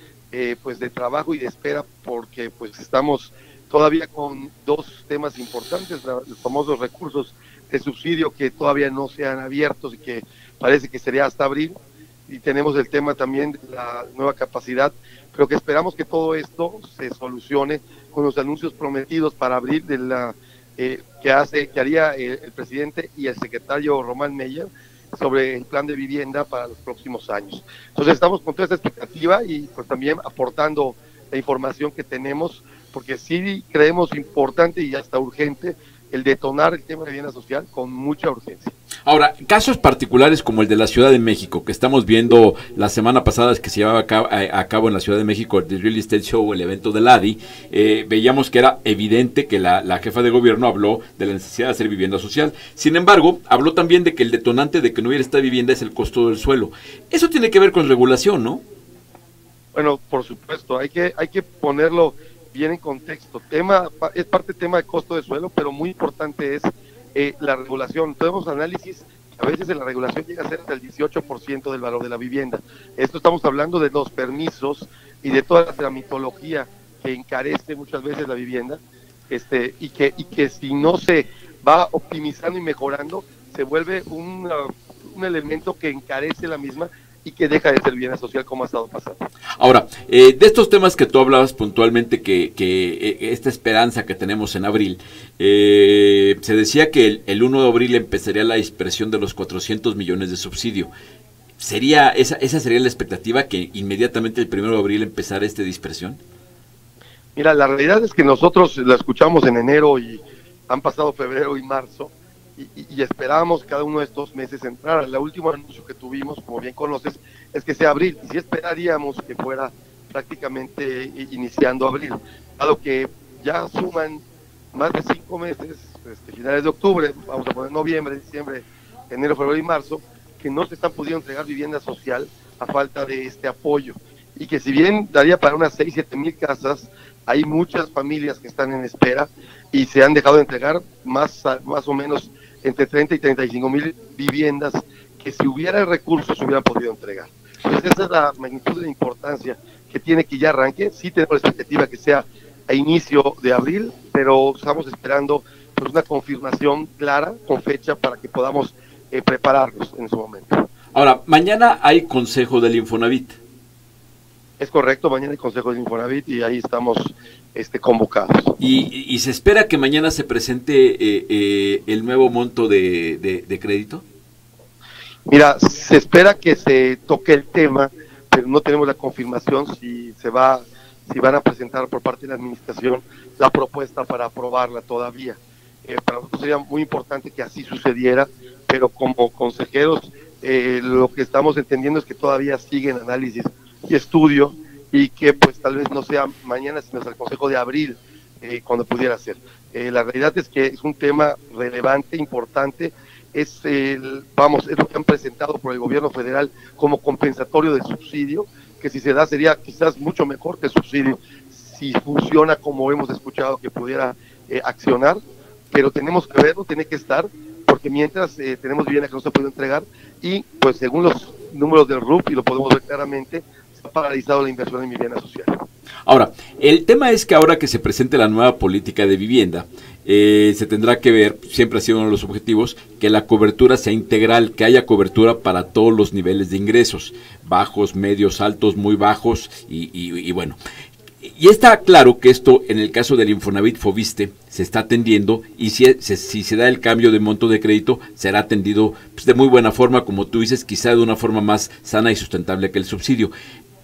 pues de trabajo y de espera porque pues estamos todavía con dos temas importantes, los famosos recursos de subsidio que todavía no se han abiertos y que parece que sería hasta abril. Y tenemos el tema también de la nueva capacidad pero que esperamos que todo esto se solucione con los anuncios prometidos para abril de la eh, que hace que haría el, presidente y el secretario Román Meyer sobre el plan de vivienda para los próximos años. Entonces estamos con toda esta expectativa y pues también aportando la información que tenemos porque sí creemos importante y hasta urgente el detonar el tema de vivienda social con mucha urgencia. Ahora, casos particulares como el de la Ciudad de México, que estamos viendo la semana pasada que se llevaba a cabo, a, cabo en la Ciudad de México el Real Estate Show, el evento del ADI, eh, veíamos que era evidente que la, la, jefa de gobierno habló de la necesidad de hacer vivienda social. Sin embargo, habló también de que el detonante de que no hubiera esta vivienda es el costo del suelo. Eso tiene que ver con regulación, ¿no? Bueno, por supuesto, hay que, hay que ponerlo bien en contexto. Tema, es parte tema de costo de suelo, pero muy importante es eh, la regulación. Tenemos análisis, a veces en la regulación llega a ser hasta el 18% del valor de la vivienda. Esto estamos hablando de los permisos y de toda la tramitología que encarece muchas veces la vivienda, este, y que, y que si no se va optimizando y mejorando, se vuelve un, un elemento que encarece la misma y que deja de ser vivienda social como ha estado pasando. Ahora, eh, de estos temas que tú hablabas puntualmente, que, que eh, esta esperanza que tenemos en abril, eh, se decía que el, el, 1 de abril empezaría la dispersión de los 400 millones de subsidio. ¿Sería esa, esa sería la expectativa que inmediatamente el 1 de abril empezara esta dispersión? Mira, la realidad es que nosotros la escuchamos en enero y han pasado febrero y marzo y, y, esperábamos cada uno de estos meses entrar. El último anuncio que tuvimos, como bien conoces, es que sea abril. Y sí esperaríamos que fuera prácticamente iniciando abril, dado que ya suman más de cinco meses, este, finales de octubre, vamos a poner noviembre, diciembre, enero, febrero y marzo, que no se están pudiendo entregar vivienda social a falta de este apoyo. Y que si bien daría para unas 6, 7 mil casas, hay muchas familias que están en espera y se han dejado de entregar más, más o menos entre 30 y 35 mil viviendas que si hubiera recursos se hubieran podido entregar. Entonces esa es la magnitud de la importancia que tiene que ya arranque. Sí tenemos la expectativa que sea a inicio de abril, pero estamos esperando pues, una confirmación clara con fecha para que podamos eh, prepararnos en ese momento. Ahora, mañana hay consejo del Infonavit. Es correcto, mañana hay consejo del Infonavit y ahí estamos este, convocados. ¿Y, y se espera que mañana se presente eh, eh, el nuevo monto de, de, de, crédito? Mira, se espera que se toque el tema, pero no tenemos la confirmación si se va, si van a presentar por parte de la administración la propuesta para aprobarla todavía. Eh, para nosotros sería muy importante que así sucediera, pero como consejeros eh, lo que estamos entendiendo es que todavía sigue en análisis y estudio y que pues tal vez no sea mañana, sino hasta el Consejo de Abril, eh, cuando pudiera ser. Eh, la realidad es que es un tema relevante, importante, es el, vamos, es lo que han presentado por el gobierno federal como compensatorio de subsidio, que si se da sería quizás mucho mejor que subsidio, si funciona como hemos escuchado que pudiera eh, accionar, pero tenemos que verlo, tiene que estar, porque mientras eh, tenemos vivienda que no se puede entregar y pues según los números del RUP, y lo podemos ver claramente, ha paralizado la inversión en vivienda social. Ahora, el tema es que ahora que se presente la nueva política de vivienda, eh, se tendrá que ver, siempre ha sido uno de los objetivos, que la cobertura sea integral, que haya cobertura para todos los niveles de ingresos, bajos, medios, altos, muy bajos y, bueno. Y está claro que esto, en el caso del Infonavit Fobiste, se está atendiendo y si se, si se da el cambio de monto de crédito, será atendido pues, de muy buena forma, como tú dices, quizá de una forma más sana y sustentable que el subsidio.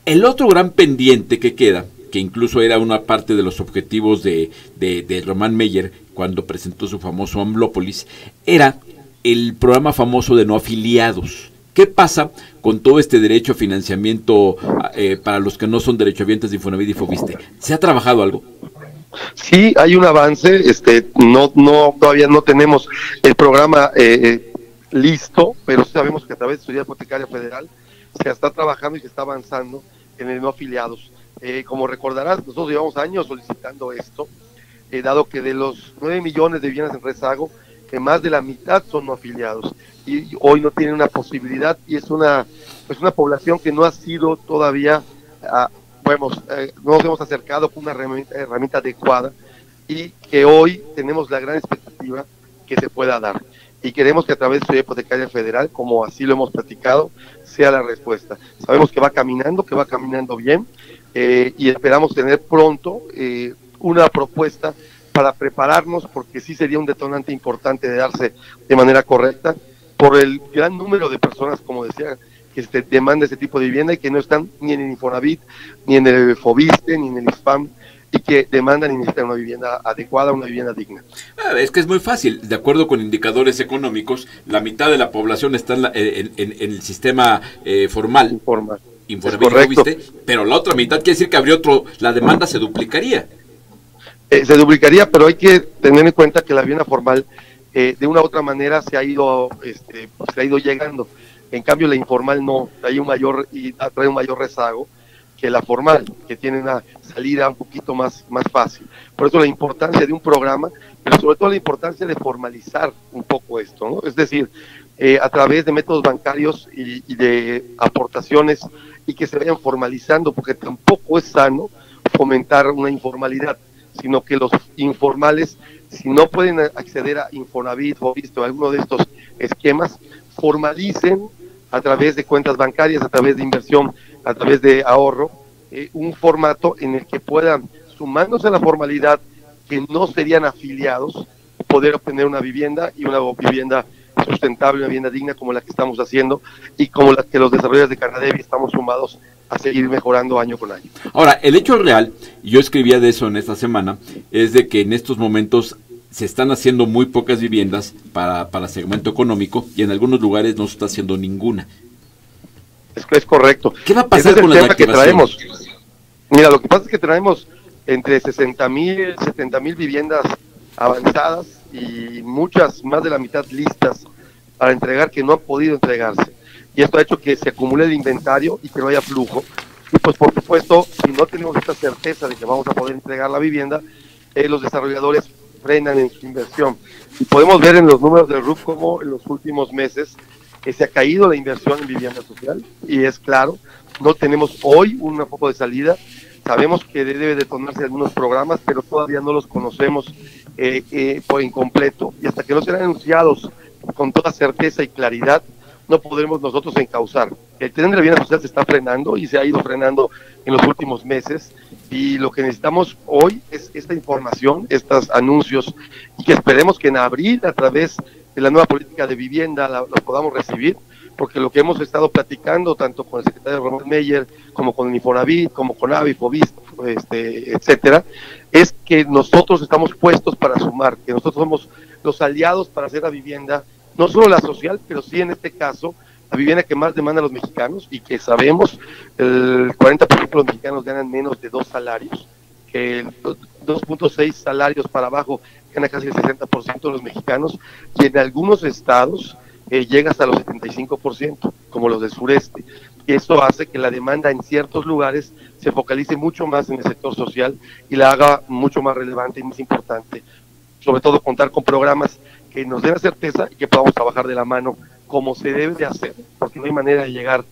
El otro gran pendiente que queda, que incluso era una parte de los objetivos de, de, Román Meyer cuando presentó su famoso Amblópolis, era el programa famoso de no afiliados. ¿Qué pasa con todo este derecho a financiamiento eh, para los que no son derechohabientes de Infonavit y Fobiste? ¿Se ha trabajado algo? Sí, hay un avance, este, no, no, todavía no tenemos el programa eh, listo, pero sabemos que a través de Sociedad Hipotecaria Federal se está trabajando y se está avanzando en el no afiliados. Eh, como recordarás, nosotros llevamos años solicitando esto, eh, dado que de los 9 millones de viviendas en rezago, que más de la mitad son no afiliados y hoy no tienen una posibilidad y es una, pues una población que no ha sido todavía, uh, bueno, eh, no nos hemos acercado con una herramienta adecuada y que hoy tenemos la gran expectativa que se pueda dar. Y queremos que a través de su hipotecaria federal, como así lo hemos platicado, sea la respuesta. Sabemos que va caminando, que va caminando bien, eh, y esperamos tener pronto eh, una propuesta para prepararnos, porque sí sería un detonante importante de darse de manera correcta, por el gran número de personas, como decía, que se demanda ese tipo de vivienda y que no están ni en el Infonavit, ni en el Fobiste, ni en el ISPAM, y que demandan y necesitan una vivienda adecuada, una vivienda digna. Ah, es que es muy fácil, de acuerdo con indicadores económicos, la mitad de la población está en, el sistema eh, formal. Informal. ¿viste? Pero la otra mitad quiere decir que habría otro, la demanda se duplicaría. Eh, se duplicaría, pero hay que tener en cuenta que la vivienda formal eh, de una u otra manera se ha ido, este, se ha ido llegando. En cambio, la informal no, hay un mayor y trae un mayor rezago que la formal, que tiene una salida un poquito más, más fácil. Por eso la importancia de un programa, pero sobre todo la importancia de formalizar un poco esto. Es decir, eh, a través de métodos bancarios y, de aportaciones y que se vayan formalizando, porque tampoco es sano fomentar una informalidad, sino que los informales, si no pueden acceder a Infonavit o visto alguno de estos esquemas, formalicen a través de cuentas bancarias, a través de inversión, a través de ahorro, eh, un formato en el que puedan, sumándose a la formalidad, que no serían afiliados, poder obtener una vivienda y una vivienda sustentable, una vivienda digna como la que estamos haciendo y como la que los desarrolladores de Canadevi estamos sumados a seguir mejorando año con año. Ahora, el hecho real, yo escribía de eso en esta semana, es de que en estos momentos se están haciendo muy pocas viviendas para, para segmento económico y en algunos lugares no se está haciendo ninguna. Es, es correcto. ¿Qué va a pasar con la que traemos? Mira, lo que pasa es que traemos entre 60 mil, 70 mil viviendas avanzadas y muchas, más de la mitad listas para entregar que no han podido entregarse. Y esto ha hecho que se acumule el inventario y que no haya flujo. Y pues por supuesto, si no tenemos esta certeza de que vamos a poder entregar la vivienda, eh, los desarrolladores frenan en su inversión. Y podemos ver en los números del RUF como en los últimos meses se ha caído la inversión en vivienda social y es claro, no tenemos hoy un foco de salida, sabemos que debe detonarse algunos programas, pero todavía no los conocemos eh, eh, por incompleto y hasta que no sean anunciados con toda certeza y claridad, no podremos nosotros encauzar. El tren de la vivienda social se está frenando y se ha ido frenando en los últimos meses y lo que necesitamos hoy es esta información, estos anuncios y que esperemos que en abril a través de la nueva política de vivienda la, podamos recibir porque lo que hemos estado platicando tanto con el secretario Ramón Meyer como con Infonavit, como con AVI, este, etcétera, es que nosotros estamos puestos para sumar, que nosotros somos los aliados para hacer la vivienda no solo la social, pero sí en este caso la vivienda que más demanda los mexicanos y que sabemos el 40% de los mexicanos ganan menos de dos salarios, el 2.6 salarios para abajo gana casi el 60% de los mexicanos y en algunos estados eh, llega hasta los 75%, como los del sureste. Y esto hace que la demanda en ciertos lugares se focalice mucho más en el sector social y la haga mucho más relevante y más importante. Sobre todo contar con programas que nos den la certeza y que podamos trabajar de la mano como se debe de hacer, porque no hay manera de llegar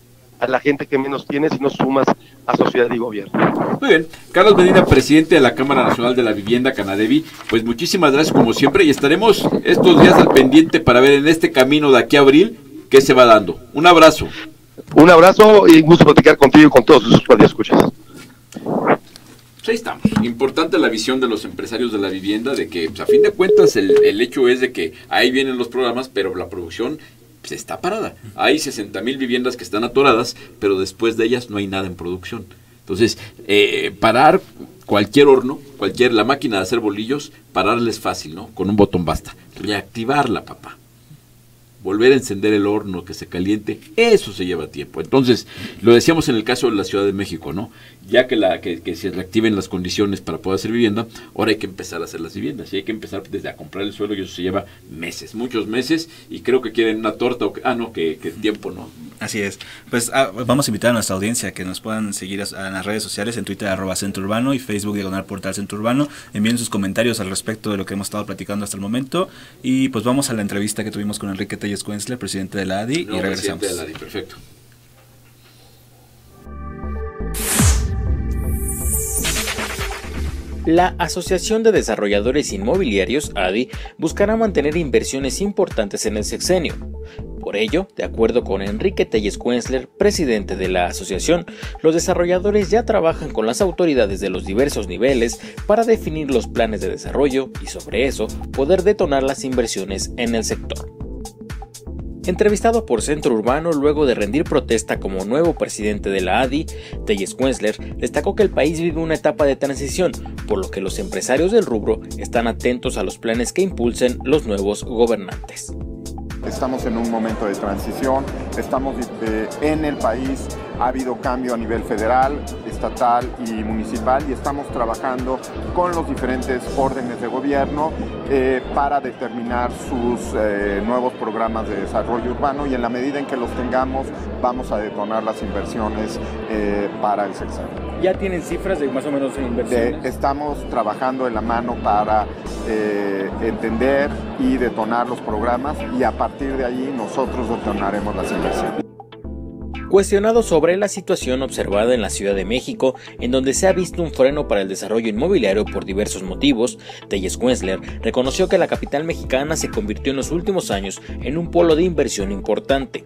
a la gente que menos tiene si no sumas a sociedad y gobierno. Muy bien, Carlos Medina, presidente de la Cámara Nacional de la Vivienda Canadevi, pues muchísimas gracias como siempre y estaremos estos días al pendiente para ver en este camino de aquí a abril qué se va dando. Un abrazo. Un abrazo y un gusto platicar contigo y con todos sus escuchas. Pues ahí estamos. Importante la visión de los empresarios de la vivienda, de que pues, a fin de cuentas el, el, hecho es de que ahí vienen los programas, pero la producción pues, está parada. Hay 60 mil viviendas que están atoradas, pero después de ellas no hay nada en producción. Entonces, eh, parar cualquier horno, cualquier, la máquina de hacer bolillos, pararles fácil, ¿no? Con un botón basta. Reactivarla, papá volver a encender el horno, que se caliente, eso se lleva tiempo. Entonces, lo decíamos en el caso de la Ciudad de México, ¿no? Ya que, la, que, se reactiven las condiciones para poder hacer vivienda, ahora hay que empezar a hacer las viviendas y hay que empezar desde a comprar el suelo y eso se lleva meses, muchos meses y creo que quieren una torta o que, ah, no, que, que tiempo no. Así es. Pues ah, vamos a invitar a nuestra audiencia que nos puedan seguir en las redes sociales, en Twitter arroba Centro Urbano y Facebook diagonal portal Centro Urbano. Envíen sus comentarios al respecto de lo que hemos estado platicando hasta el momento y pues vamos a la entrevista que tuvimos con Enrique Telles Cuenzler, presidente de la ADI y regresamos. de la ADI, perfecto. La Asociación de Desarrolladores Inmobiliarios, ADI, buscará mantener inversiones importantes en el sexenio Por ello, de acuerdo con Enrique Telles Kuenzler, presidente de la asociación, los desarrolladores ya trabajan con las autoridades de los diversos niveles para definir los planes de desarrollo y sobre eso poder detonar las inversiones en el sector. Entrevistado por Centro Urbano luego de rendir protesta como nuevo presidente de la ADI, Telles Wensler destacó que el país vive una etapa de transición, por lo que los empresarios del rubro están atentos a los planes que impulsen los nuevos gobernantes. Estamos en un momento de transición, estamos eh, en el país, ha habido cambio a nivel federal, estatal y municipal y estamos trabajando con los diferentes órdenes de gobierno eh, para determinar sus eh, nuevos programas de desarrollo urbano y en la medida en que los tengamos vamos a detonar las inversiones para el sector. ¿Ya tienen cifras de más o menos inversiones? estamos trabajando en la mano para entender y detonar los programas y a partir de ahí nosotros detonaremos las inversiones. Cuestionado sobre la situación observada en la Ciudad de México, en donde se ha visto un freno para el desarrollo inmobiliario por diversos motivos, Telles Wensler reconoció que la capital mexicana se convirtió en los últimos años en un polo de inversión importante.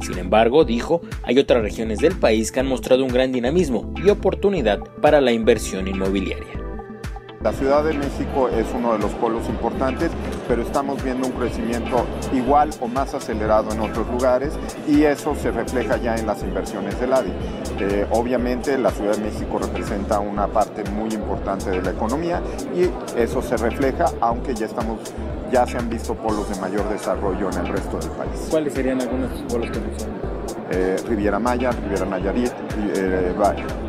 Sin embargo, dijo, hay otras regiones del país que han mostrado un gran dinamismo y oportunidad para la inversión inmobiliaria. La Ciudad de México es uno de los polos importantes, pero estamos viendo un crecimiento igual o más acelerado en otros lugares y eso se refleja ya en las inversiones del ADI. Eh, obviamente la Ciudad de México representa una parte muy importante de la economía y eso se refleja, aunque ya estamos ya se han visto polos de mayor desarrollo en el resto del país. ¿Cuáles serían algunos polos que mencionan? Eh, Riviera Maya, Riviera Nayarit, eh,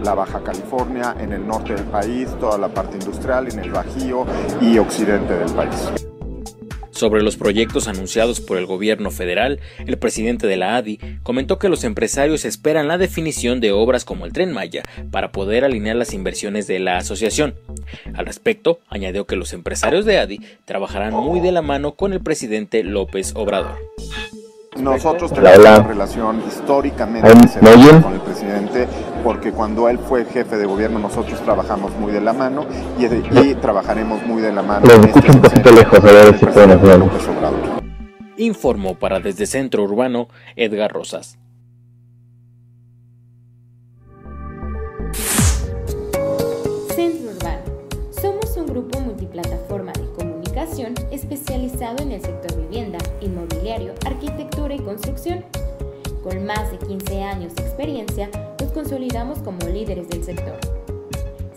la Baja California, en el norte del país, toda la parte industrial, en el Bajío y occidente del país. Sobre los proyectos anunciados por el gobierno federal, el presidente de la ADI comentó que los empresarios esperan la definición de obras como el tren Maya para poder alinear las inversiones de la asociación. Al respecto, añadió que los empresarios de ADI trabajarán muy de la mano con el presidente López Obrador. Nosotros tenemos una relación históricamente con el presidente, porque cuando él fue jefe de gobierno nosotros trabajamos muy de la mano y, trabajaremos muy de la mano. Este un poquito lejos, a ver si pueden Informó para desde Centro Urbano Edgar Rosas. Construcción. Con más de 15 años de experiencia, nos consolidamos como líderes del sector.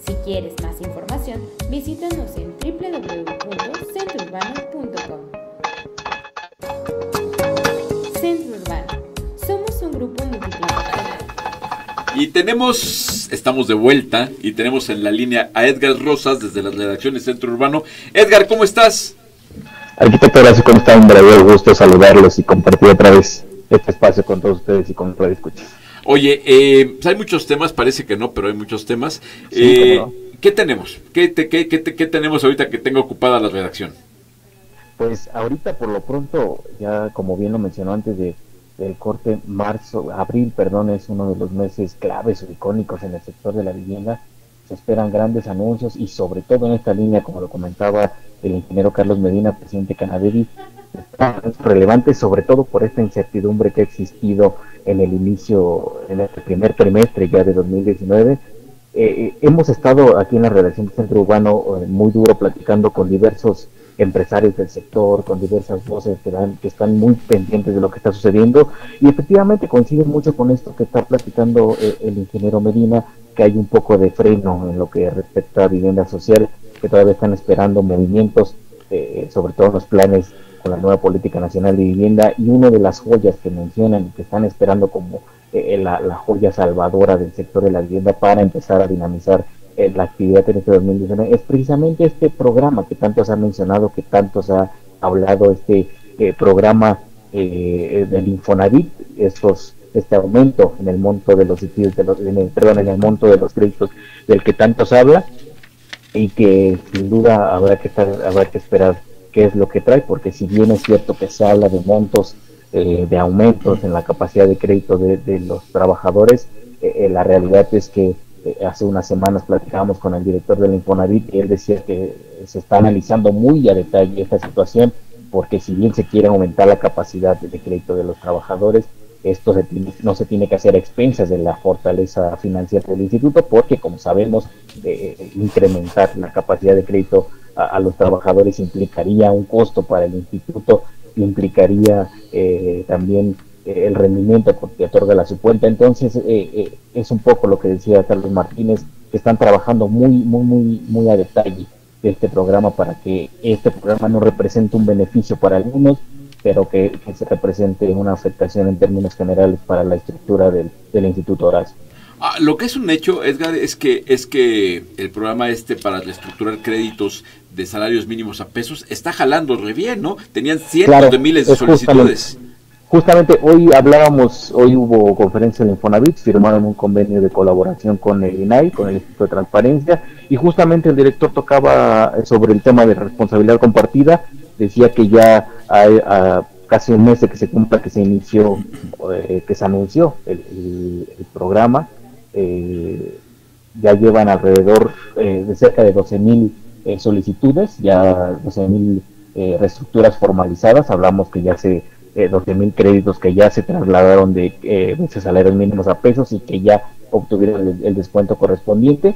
Si quieres más información, visítanos en www.centrourbano.com. Centro Urbano. Somos un grupo multiplataforma. Y tenemos, estamos de vuelta y tenemos en la línea a Edgar Rosas desde las redacciones Centro Urbano. Edgar, ¿cómo estás? Arquitecto Horacio, ¿cómo está? Un verdadero gusto saludarlos y compartir otra vez este espacio con todos ustedes y con todos escuchas. Oye, eh, pues hay muchos temas, parece que no, pero hay muchos temas. Eh, ¿Qué tenemos? ¿Qué, qué, tenemos ahorita que tenga ocupada la redacción? Pues ahorita por lo pronto, ya como bien lo mencionó antes de, del corte, marzo, abril, perdón, es uno de los meses claves o icónicos en el sector de la vivienda. Se esperan grandes anuncios y sobre todo en esta línea, como lo comentaba el ingeniero Carlos Medina, presidente Canaderi, es relevante sobre todo por esta incertidumbre que ha existido en el inicio, en este primer trimestre ya de 2019. Eh, eh, hemos estado aquí en la redacción del Centro Urbano eh, muy duro platicando con diversos empresarios del sector, con diversas voces que, dan, que están muy pendientes de lo que está sucediendo y efectivamente coincide mucho con esto que está platicando el ingeniero Medina, que hay un poco de freno en lo que respecta a vivienda social que todavía están esperando movimientos, eh, sobre todo los planes con la nueva política nacional de vivienda. Y una de las joyas que mencionan que están esperando como eh, la, joya salvadora del sector de la vivienda para empezar a dinamizar eh, la actividad en este 2019 es precisamente este programa que tanto se ha mencionado, que tanto se ha hablado, este programa del Infonavit, estos este aumento en el monto de los de los, perdón, en el monto de los créditos del que tanto se habla y que sin duda habrá que estar, habrá que esperar qué es lo que trae, porque si bien es cierto que se habla de montos eh, de aumentos en la capacidad de crédito de, los trabajadores, eh, eh, la realidad es que hace unas semanas platicábamos con el director del Infonavit y él decía que se está analizando muy a detalle esta situación porque si bien se quiere aumentar la capacidad de crédito de los trabajadores, esto no se tiene que hacer a expensas de la fortaleza financiera del instituto, porque como sabemos, eh, incrementar la capacidad de crédito a, los trabajadores implicaría un costo para el instituto, implicaría eh, también eh, el rendimiento porque otorga la su cuenta. Entonces, es un poco lo que decía Carlos Martínez, que están trabajando muy, muy, muy, muy a detalle de este programa para que este programa no represente un beneficio para algunos, pero que, se represente una afectación en términos generales para la estructura del, Instituto Horacio. Ah, lo que es un hecho, Edgar, es que, es que el programa este para estructurar créditos de salarios mínimos a pesos está jalando re bien, ¿no? Tenían cientos de miles de solicitudes. Justamente, hoy hablábamos, hoy hubo conferencia en Infonavit, firmaron un convenio de colaboración con el INAI, con el Instituto de Transparencia, y justamente el director tocaba sobre el tema de responsabilidad compartida decía que ya hay casi un mes de que se cumpla que se inició, eh, que se anunció el, programa. Eh, ya llevan alrededor eh, de cerca de 12 mil solicitudes, ya 12 mil reestructuras formalizadas. Hablamos que ya se 12 mil créditos que ya se trasladaron de eh, salarios mínimos a pesos y que ya obtuvieron el, descuento correspondiente.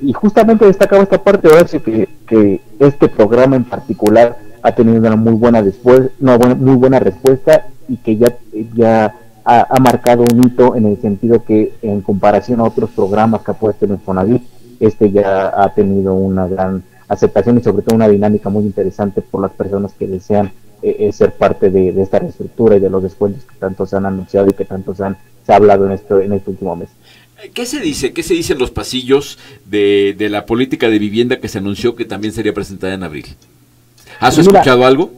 y justamente destacaba esta parte, Horacio, que, que este programa en particular ha tenido una muy buena después, una muy buena respuesta y que ya, ya ha, marcado un hito en el sentido que en comparación a otros programas que ha puesto en Fonavit, este ya ha tenido una gran aceptación y sobre todo una dinámica muy interesante por las personas que desean eh, eh, ser parte de, esta reestructura y de los descuentos que tanto se han anunciado y que tanto se han se ha hablado en este, en este último mes. ¿Qué se dice? ¿Qué se dice en los pasillos de, de la política de vivienda que se anunció que también sería presentada en abril? ¿Has escuchado algo?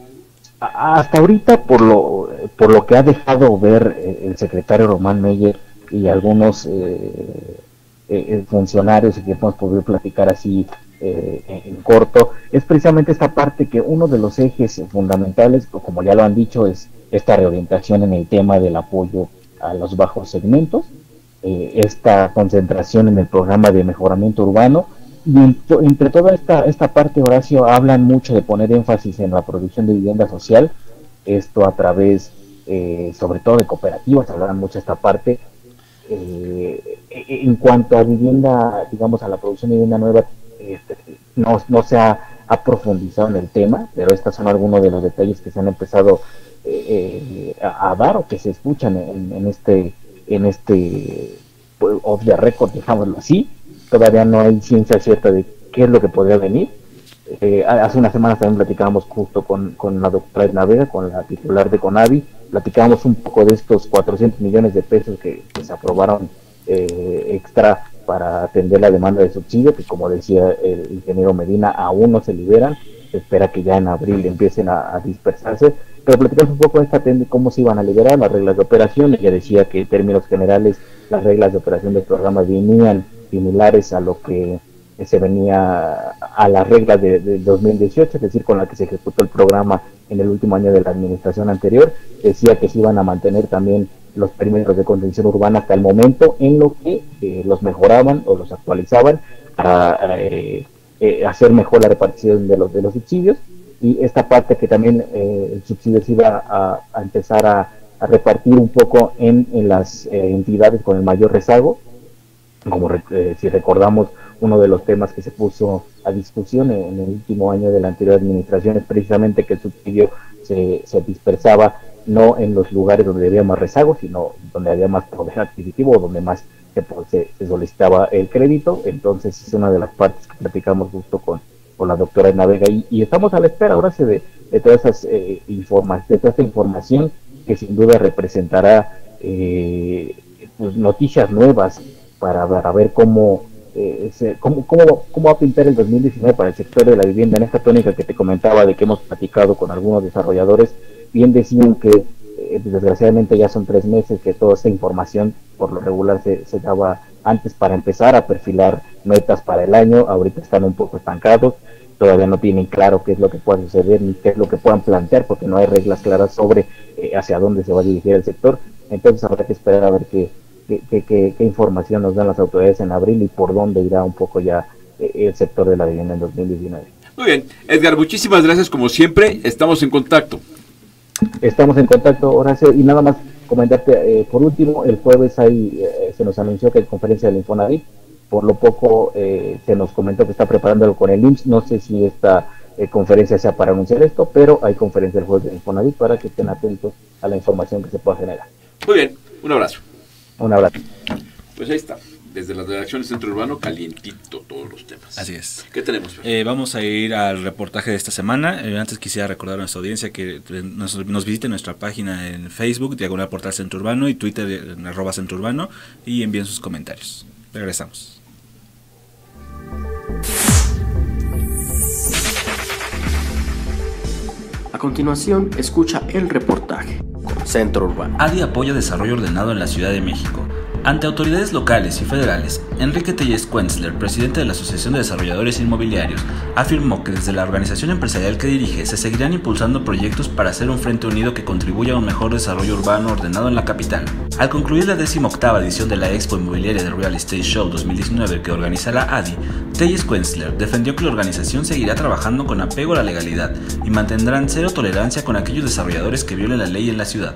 Hasta ahorita, por lo, por lo que ha dejado ver eh, el secretario Román Meyer y algunos eh, eh, funcionarios y que hemos podido platicar así en corto, es precisamente esta parte que uno de los ejes fundamentales, como ya lo han dicho, es esta reorientación en el tema del apoyo a los bajos segmentos, esta concentración en el programa de mejoramiento urbano entre toda esta, esta parte, Horacio, hablan mucho de poner énfasis en la producción de vivienda social, esto a través, eh, sobre todo de cooperativas, hablan mucho esta parte. Eh, en cuanto a vivienda, digamos, a la producción de vivienda nueva, este, no, no se ha, profundizado en el tema, pero estos son algunos de los detalles que se han empezado eh, a, dar o que se escuchan en, en este, en este pues, off the record, digámoslo así todavía no hay ciencia cierta de qué es lo que podría venir. Eh, hace unas semanas también platicábamos justo con, la doctora Edna con la titular de CONAVI, platicábamos un poco de estos 400 millones de pesos que, se aprobaron eh, extra para atender la demanda de subsidio, que como decía el ingeniero Medina, aún no se liberan, se espera que ya en abril empiecen a, dispersarse, pero platicamos un poco de esta de cómo se iban a liberar las reglas de operación, ella decía que en términos generales las reglas de operación del programa venían similares a lo que se venía a las reglas de, 2018, es decir, con la que se ejecutó el programa en el último año de la administración anterior, decía que se iban a mantener también los perímetros de contención urbana hasta el momento en lo que eh, los mejoraban o los actualizaban para eh, eh, hacer mejor la repartición de los, de los subsidios. Y esta parte que también el subsidio se iba a, empezar a, repartir un poco en las entidades con el mayor rezago, como eh, si recordamos, uno de los temas que se puso a discusión en, el último año de la anterior administración es precisamente que el subsidio se, se dispersaba no en los lugares donde había más rezago, sino donde había más poder adquisitivo, donde más se, se, solicitaba el crédito. Entonces es una de las partes que platicamos justo con, con la doctora Navega y, estamos a la espera ahora de, de todas esas eh, de toda esta información que sin duda representará eh, pues, noticias nuevas para, ver cómo, eh, cómo, cómo, cómo, va a pintar el 2019 para el sector de la vivienda. En esta tónica que te comentaba de que hemos platicado con algunos desarrolladores, bien decían que eh, desgraciadamente ya son tres meses que toda esta información por lo regular se, se daba antes para empezar a perfilar metas para el año, ahorita están un poco estancados, todavía no tienen claro qué es lo que pueda suceder ni qué es lo que puedan plantear porque no hay reglas claras sobre eh, hacia dónde se va a dirigir el sector, entonces habrá que esperar a ver qué, qué, información nos dan las autoridades en abril y por dónde irá un poco ya eh, el sector de la vivienda en 2019. Muy bien, Edgar, muchísimas gracias como siempre, estamos en contacto. Estamos en contacto, Horacio, y nada más comentarte, eh, por último, el jueves hay, eh, se nos anunció que hay conferencia del Infonavit, por lo poco eh, se nos comentó que está preparándolo con el IMSS, no sé si esta conferencia sea para anunciar esto, pero hay conferencia el jueves del Infonavit para que estén atentos a la información que se pueda generar. Muy bien, un abrazo. Un abrazo. Pues ahí está desde la redacción del Centro Urbano, calientito todos los temas. Así es. ¿Qué tenemos? Eh, vamos a ir al reportaje de esta semana. Eh, antes quisiera recordar a nuestra audiencia que eh, nos, nos visite nuestra página en Facebook, Diagonal Portal Centro Urbano, y Twitter en arroba Centro Urbano, y envíen sus comentarios. Regresamos. Continuación, escucha el reportaje Centro Urbano. ADI apoya desarrollo ordenado en la Ciudad de México. Ante autoridades locales y federales, Enrique Telles Quenzler, presidente de la Asociación de Desarrolladores Inmobiliarios, afirmó que desde la organización empresarial que dirige se seguirán impulsando proyectos para hacer un frente unido que contribuya a un mejor desarrollo urbano ordenado en la capital. Al concluir la 18 edición de la Expo Inmobiliaria del Real Estate Show 2019 que organiza la ADI, Telles Quenzler defendió que la organización seguirá trabajando con apego a la legalidad y mantendrán cero tolerancia con aquellos desarrolladores que violen la ley en la ciudad.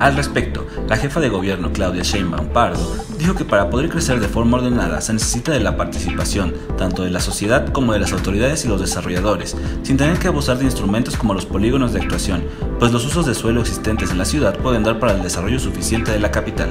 Al respecto, la jefa de gobierno Claudia Sheinbaum Pardo dijo que para poder crecer de forma ordenada se necesita de la participación tanto de la sociedad como de las autoridades y los desarrolladores, sin tener que abusar de instrumentos como los polígonos de actuación, pues los usos de suelo existentes en la ciudad pueden dar para el desarrollo suficiente de la capital.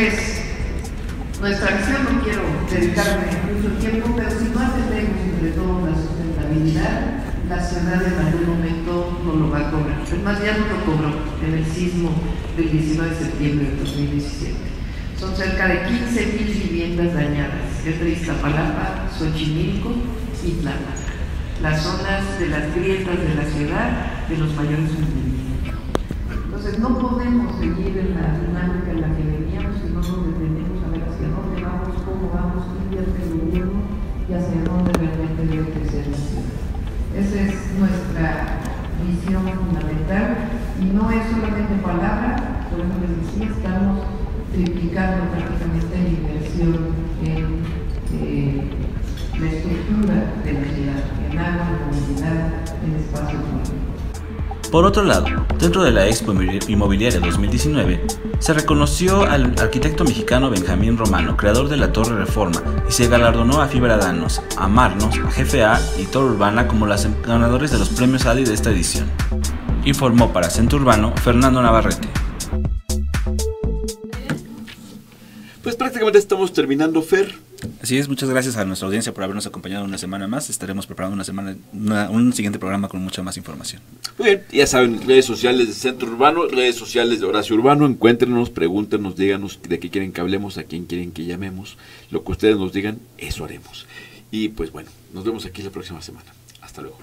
Nuestra visión, no quiero dedicarme mucho tiempo, pero si no atendemos entre todos la sustentabilidad, la ciudad en algún momento no lo va a cobrar. Es más, ya no lo cobró en el sismo del 19 de septiembre de 2017. Son cerca de 15.000 viviendas dañadas entre Iztapalapa, Xochimilco y Tláhuac. Las zonas de las grietas de la ciudad de los mayores hundimientos. Entonces no podemos seguir en la dinámica en la que veníamos si no nos detenemos a ver hacia dónde vamos, cómo vamos, qué invierte el gobierno y hacia dónde realmente debe crecer la. Esa es nuestra visión fundamental y no es solamente palabra, por eso les decía, estamos triplicando prácticamente la inversión en eh, la estructura de la ciudad, en agua, en movilidad, en espacio público. Por otro lado, dentro de la Expo Inmobiliaria 2019, se reconoció al arquitecto mexicano Benjamín Romano, creador de la Torre Reforma, y se galardonó a Fibra Danos, a Marnos, a GFA y Torre Urbana como las ganadores de los premios ADI de esta edición. Informó para Centro Urbano Fernando Navarrete. Prácticamente estamos terminando, Fer. Así es, muchas gracias a nuestra audiencia por habernos acompañado una semana más. Estaremos preparando una semana, una, un siguiente programa con mucha más información. Muy bien, ya saben, redes sociales de Centro Urbano, redes sociales de Horacio Urbano, encuéntrenos, pregúntenos, díganos de qué quieren que hablemos, a quién quieren que llamemos. Lo que ustedes nos digan, eso haremos. Y pues bueno, nos vemos aquí la próxima semana. Hasta luego.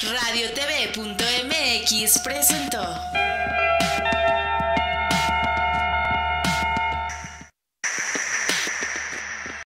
RadioTV.mx presentó